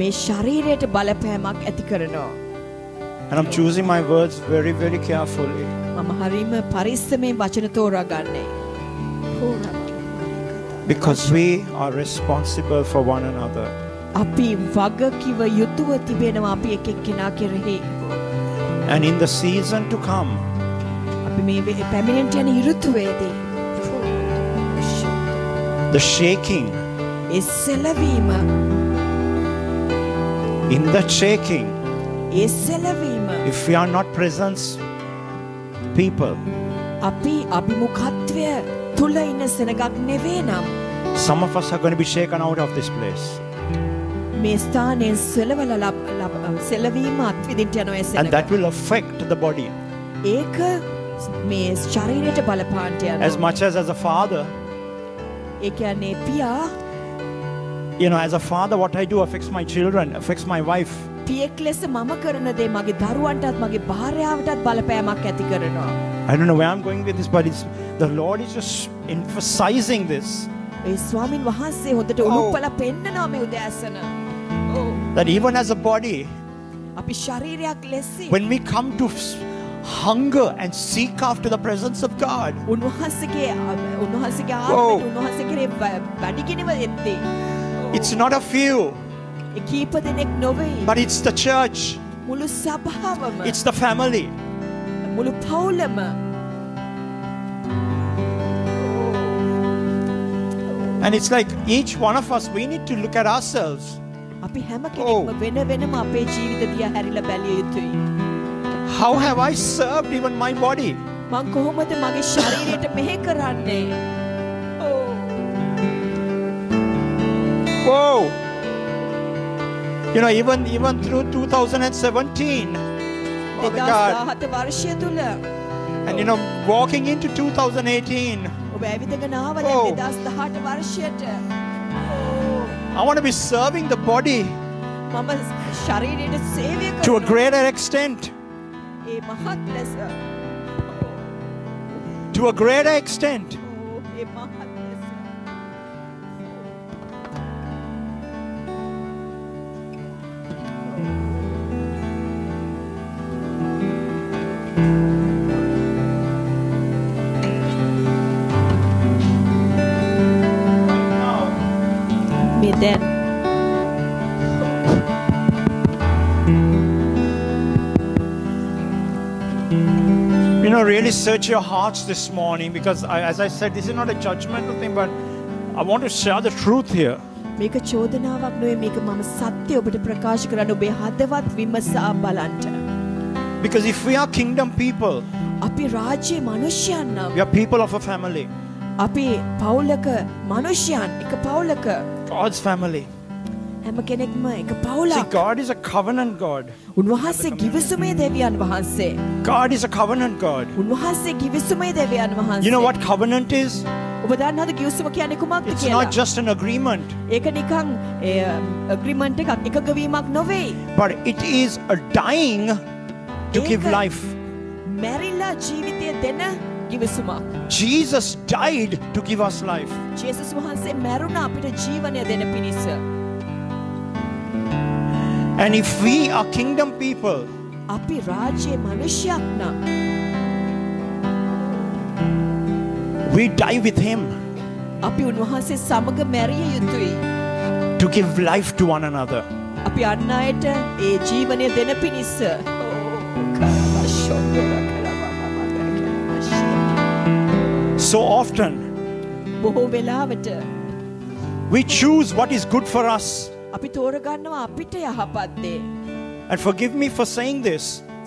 මේ ශරීරයට බලපෑමක් ඇති කරනවා. And I'm choosing my words very, very carefully. මම හරිම පරිස්සමෙන් වචන තෝරා ගන්නේ. Because we are responsible for one another. අපි වගකිව යුතුව තිබෙනවා අපි එක එක්කෙනා කෙරෙහි. And in the season to come, අපි මේ වෙ- පැමිණෙන්ට යන ඉරුතුවේදී. the shaking, A සෙලවීම in the shaking, A සෙලවීම if we are not presence people, අපි අභිමුඛත්වය තුළ ඉන්න සෙනගක් නෙවේ නම් some of us are going to be shaken out of this place. මේ ස්ථානයෙන් සෙලවල ලබ- ලබ- සෙලවීම අත්විදින්ට යනවා ඒ And සෙනග. that will affect the body. ඒක මේ ශරීරයට බලපාන්ට As යනවා. much as as a father, ඒ කියන්නේ පියා you know, as a father, what I do affects my children, affects my wife. පියෙක් ලෙස මම කරන දේ මගේ දරුවන්ටත් මගේ භාර්යාවටත් බලපෑමක් ඇති කරනවා. I don't know where I'm going with this, but it's, the Lord is just emphasizing this ඒ ස්වාමින් වහන්සේ හොඳට ඔව්. උළුප්පල පෙන්නනවා මේ උදෑසන. ඔව්. that even as a body, අපි ශරීරයක් ලෙස්සි when we come to s- hunger and seek after the presence of God, උන්වහන්සේගේ අ- උන්වහන්සේගේ ඔව්. ආත්මයට උන්වහන්සේ කෙරේ වැඩිගෙනව එත්තේ. it's not a few, ඒ කීප දෙනෙක් නොවෙයි. but it's the church, මුළු සභාවම it's the family. මුළු පවුලම And it's like each one of us, we need to look at ourselves. අපි හැම කෙනෙක්ම වෙන වෙනම අපේ ජීවිත දිහා හැරිලා බැලිය යුතුයි. How have I served even my body? මං කොහොමද මගේ ශරීරයට මෙහෙ කරන්නේ? Whoa! You know, even even through 2017, Father God, 2017 වර්ෂය තුල and you know, walking into 2018, ඔබ ඇවිදගෙන ආව Oh. දැන් 2018 වර්ෂයට. I want to be serving the body මම ශරීරයට සේවය to a කරනවා. greater extent. Uh, to a greater extent, really search your hearts this morning because, I, as I said, this is not a judgmental thing, but I want to share the truth here. මේක චෝදනාවක් නොවේ මේක මම සත්‍ය ඔබට ප්‍රකාශ කරන්න ඔබේ හදවත් විමසා බලන්ට. Because if we are kingdom people, අපි රාජ්‍යයේ මනුෂ්‍යයන් නම් we are people of a family, අපි පවුලක මනුෂ්‍යයන් එක පවුලක God's family. හැම කෙනෙක්ම එක See, පවුලක්. God is a covenant God. උන්වහන්සේ ගිවිසුමේ දෙවියන් වහන්සේ. God is a covenant God. උන්වහන්සේ ගිවිසුමේ දෙවියන් වහන්සේ. You know what covenant is? ඔබ දන්නවද ගිවිසුම කියන්නේ කුමක්ද It's කියලා? not just an agreement, ඒක නිකන් ඇග්‍රීමන්ට් එකක් එකගවීමක් නොවේ. but it is a dying to give ඒක- life. මැරිලා ජීවිතය දෙන ගිවිසුමක්. Jesus died to give us life. ජේසුස් වහන්සේ මැරුණ අපිට ජීවනය දෙන පිණිස. And if we are kingdom people, අපි රාජ්‍යයේ මනුෂ්‍යයක් නම් we die with Him අපි උන්වහන්සේ සමග මැරිය යුතුයි. to give life to one another. අපි අන්න අයට ඒ ජීවනය දෙන පිණිස. So often, බොහෝ වෙලාවට we choose what is good for us. අපි තෝරගන්නවා අපිට යහපත් දේ. And forgive me for saying this,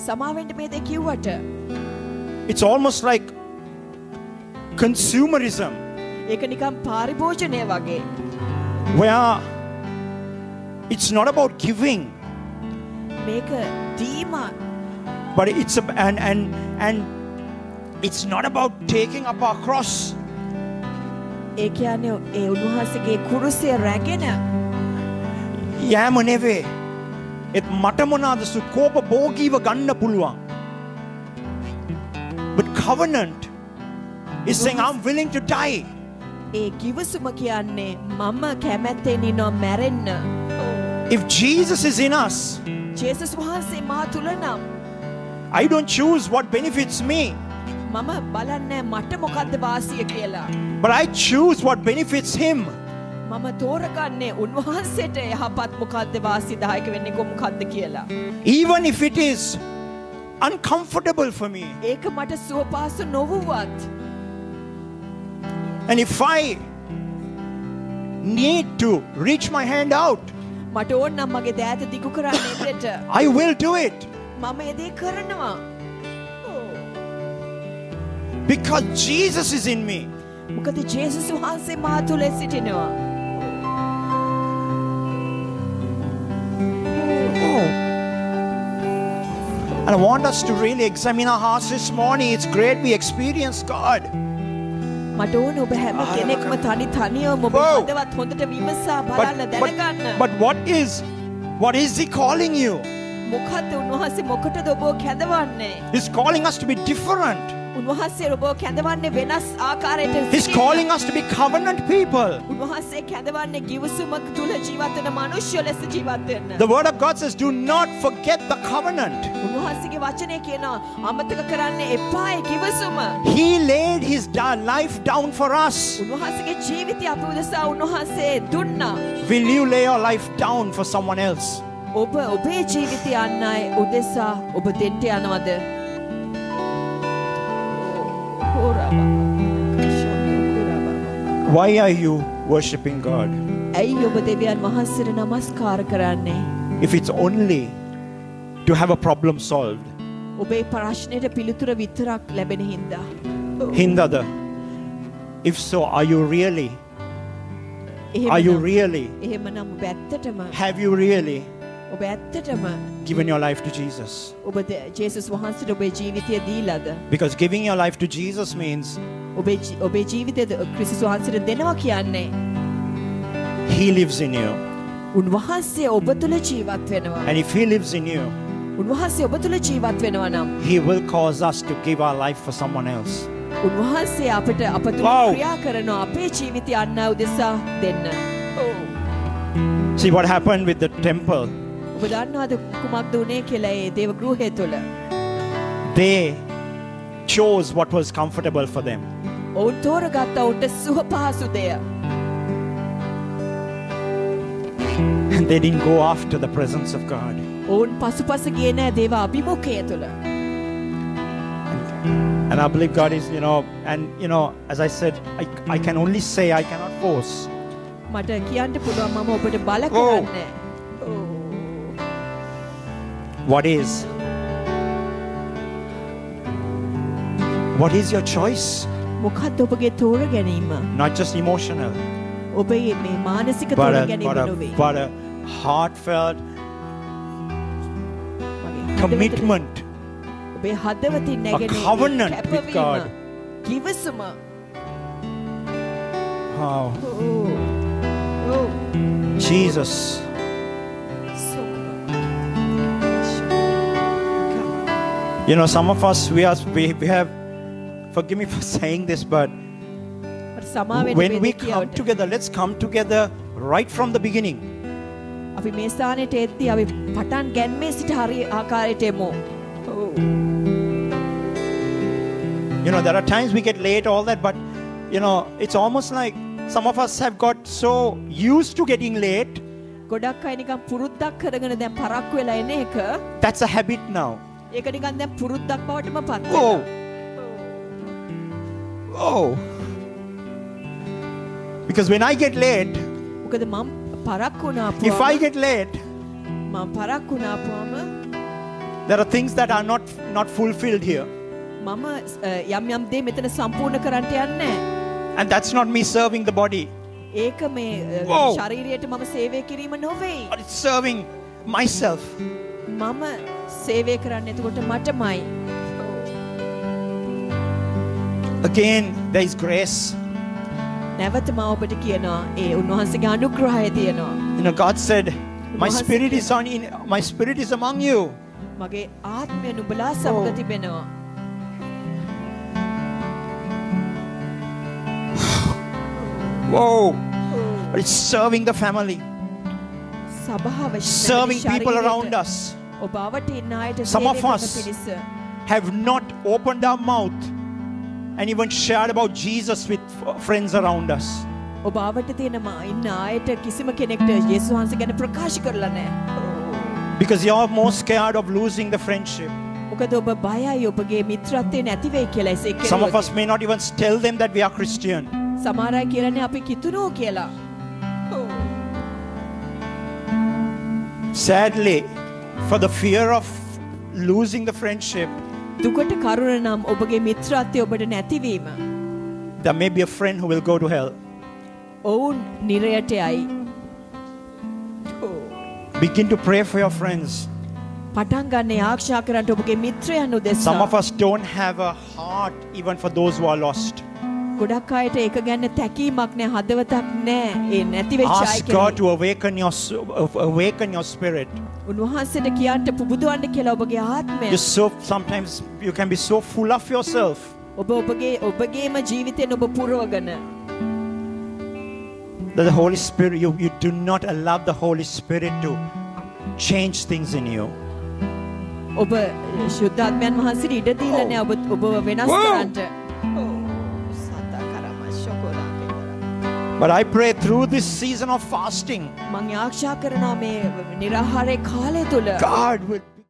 සමාවෙන්ට මේ දේ කිව්වට it's almost like consumerism, ඒක නිකම් පාරිභෝජනය වගේ. where it's not about giving, මේක දීම but it's a, and and and it's not about taking up our cross. ඒ කියන්නේ ඒ උන්වහන්සේගේ කුරුසය රැගෙන යෑම නෙවේ එත් මට මොනාද සුකෝප බෝගීව ගන්න පුළුවන් But covenant is saying I'm willing to die ඒ කිවසුම කියන්නේ මම කැමැත්තෙන් ඉනවා මැරෙන්න. if Jesus is in us ජේසුස් වහන්සේ මා තුළ නම් I don't choose what benefits me මම බලන්නේ මට මොකද්ද වාසිය කියලා. but I choose what benefits him මම තෝරගන්නේ උන්වහන්සේට යහපත් මොකද්ද වාසිදායක වෙන්නේ කො මොකද්ද කියලා. even if it is uncomfortable for me ඒක මට සුවපාසු නොවුවත් and if I need to reach my hand out මට ඕන්නම් මගේ දෑත දිගු කරන්න එදට I will do it මම එදේ කරනවා. because Jesus is in me මොකද ජේසුස් වහන්සේ මා තුළ සිටිනවා. I want us to really examine our hearts this morning. It's great we experience God. මට ඕන ඔබ හැම ආ, කෙනෙක්ම තනි තනියම ඔබ Wow. හදවත් හොඳට විමසා But, බලන්න but, දැනගන්න. but what is what is he calling you? මොකද්ද උන්වහන්සේ මොකටද ඔබ කැඳවන්නේ? He's calling us to be different. උන්වහන්සේ ඔබ කැඳවන්නේ වෙනස් ආකාරයට He's සිටින්න. calling us to be covenant people. උන්වහන්සේ කැඳවන්නේ ගිවිසුමක් තුල ජීවත් වෙන මිනිස්සු ලෙස ජීවත් වෙන්න. The word of God says, Do not forget the covenant. උන්වහන්සේගේ වචනේ කියනවා අමතක කරන්න එපා ඒ ගිවිසුම. He laid his da- life down for us. උන්වහන්සේගේ ජීවිතය අප උදෙසා උන්වහන්සේ දුන්නා. Will you lay your life down for someone else? ඔබ ඔබේ ජීවිතය අන්න අය උදෙසා ඔබ දෙන්න යනවද? Why are you worshiping God? ඇයි ඔබ දෙවියන් වහන්සේට නමස්කාර කරන්නේ? If it's only to have a problem solved. ඔබේ ප්‍රශ්නෙට පිළිතුර විතරක් ලැබෙන හින්දා. Hindada. If so, are you really? Are you එහෙමනම් really? එහෙමනම් ඔබ ඇත්තටම Have you really ඔබ ඇත්තටම given your life to Jesus? ඔබ ද- ජේසුස් වහන්සේට ඔබේ ජීවිතය දීලාද? Because giving your life to Jesus means ඔබේ ජී- ඔබේ ජීවිතය ද- ක්‍රිස්තුස් වහන්සේට දෙනවා කියන්නේ He lives in you. උන්වහන්සේ ඔබ තුළ ජීවත් වෙනවා. And if He lives in you, උන්වහන්සේ ඔබ තුළ ජීවත් වෙනවා නම් He will cause us to give our life for someone else. උන්වහන්සේ අපට අප තුළ Wow. ක්‍රියා කරනවා අපේ ජීවිතය අන්න උදෙසා දෙන්න. See what happened with the temple? ඔබ දන්නවාද කුමක්ද වුණේ කියලා ඒ දේව ගෘහය තුළ. They chose what was comfortable for them. ඔවුන් තෝරගත්ත ඔවුන්ට සුව පහසු දෙය. And they didn't go after the presence of God. ඔවුන් පසුපස ගියේ නෑ දේව අභිමුඛය තුළ. And I believe God is, you know, and you know, as I said, I, I can only say I cannot force. මට කියන්න පුළුවන් මම ඔබට බල ඔව්. කරන්නේ. What is? What is your choice? මොකක්ද ඔබගේ තෝර ගැනීම? Not just emotional, ඔබේ මේ මානසික but තෝර a, ගැනීම but a, නොවේ. but a heartfelt මගේ හදවතට- commitment. ඔබේ හදවතින් නැගෙන ඒ covenant with කැපවීම, God. කිවසුම. Wow. O. O. Jesus. You know, some of us, we, are, we, we have, forgive me for saying this, but මට සමාවෙන්න when we වේද come කියවට. together, let's come together right from the beginning. අපි මේ ස්ථානයට එද්දී අපි පටන් ගැන්මේ සිට හරි ආකාරයට එමු. You know, there are times we get late, all that, but you know, it's almost like some of us have got so used to getting late. ගොඩක් අය නිකන් පුරුද්දක් කරගෙන දැන් පරක්කු වෙලා එන එක That's a habit now. ඒක නිකන් දැන් පුරුද්දක් බවටම පත් Oh. වෙනවා. Oh. Because when I get late, මොකද මම පරක්කු if I වුණාපුවම get late, මම පරක්කු වුණාපුවම there are things that are not not fulfilled here. මම අ, යම් යම් දේ මෙතන සම්පූර්ණ කරන්නට යන්නේ නැහැ. And that's not me serving the body, ඒක මේ අ, Wow. ශරීරයට මම සේවය කිරීම නොවේ. but it's serving myself. මම සේවය කරන්න එතකොට මටමයි. Again, there is grace. නැවත මම ඔබට කියනවා ඒ උන්වහන්සේගේ අනුග්‍රහය තියෙනවා. You know, God said, "My Mahas- spirit is on in my spirit is among you." මගේ ආත්මය නුඹලා සමග Oh. තිබෙනවා. Whoa! But it's serving the family, සභාව serving people ශරීරයට around us. ඔබ අවට ඉන්න අයට Some of සේවය කරන us පිණිස Have not opened our mouth and even shared about Jesus with f- friends around us. ඔබ අවට තියෙන මා ඉන්න අයට කිසිම කෙනෙක්ට යේසුස් වහන්සේ ගැන ප්‍රකාශ කරලා නැහැ. Because you're more scared of losing the friendship. මොකද ඔබ බයයි ඔබගේ මිත්‍රත්වය නැති වෙයි කියලා එසේ Some of කෙරුවොත්. us may not even tell them that we are Christian. සමහර අය කියලානේ අපි කිතුනෝ කියලා. Sadly, for the fear of losing the friendship, දුකට කරුණ නම් ඔබගේ මිත්‍රත්වය ඔබට නැතිවීම. there may be a friend who will go to hell. ඔවුන් නිරයට යයි. Begin to pray for your friends. පටන් ගන්න ආක්ෂා කරන්නට ඔබගේ මිත්‍රයන් Some of උදෙසා. us don't have a heart even for those who are lost. ගොඩක් අයට ඒක ගැන තැකීමක් නෑ හදවතක් නෑ ඒ නැති වෙච්ච අය Ask God කෙරෙහි. to awaken your s- awaken your spirit. උන්වහන්සේට කියන්ට පුබුදුවන්න කියලා ඔබගේ ආත්මය. You're so sometimes you can be so full of yourself. ඔබ ඔබගේ ඔබගේම ජීවිතයෙන් ඔබ පුරවගන. That the Holy Spirit, you, you do not allow the Holy Spirit to change things in you. ඔබ ශුද්ධාත්මයන් වහන්සේට ඉඩ දීලා නෑ ඔබ ඔබව වෙනස් Wow. But I pray through this season of fasting, God will.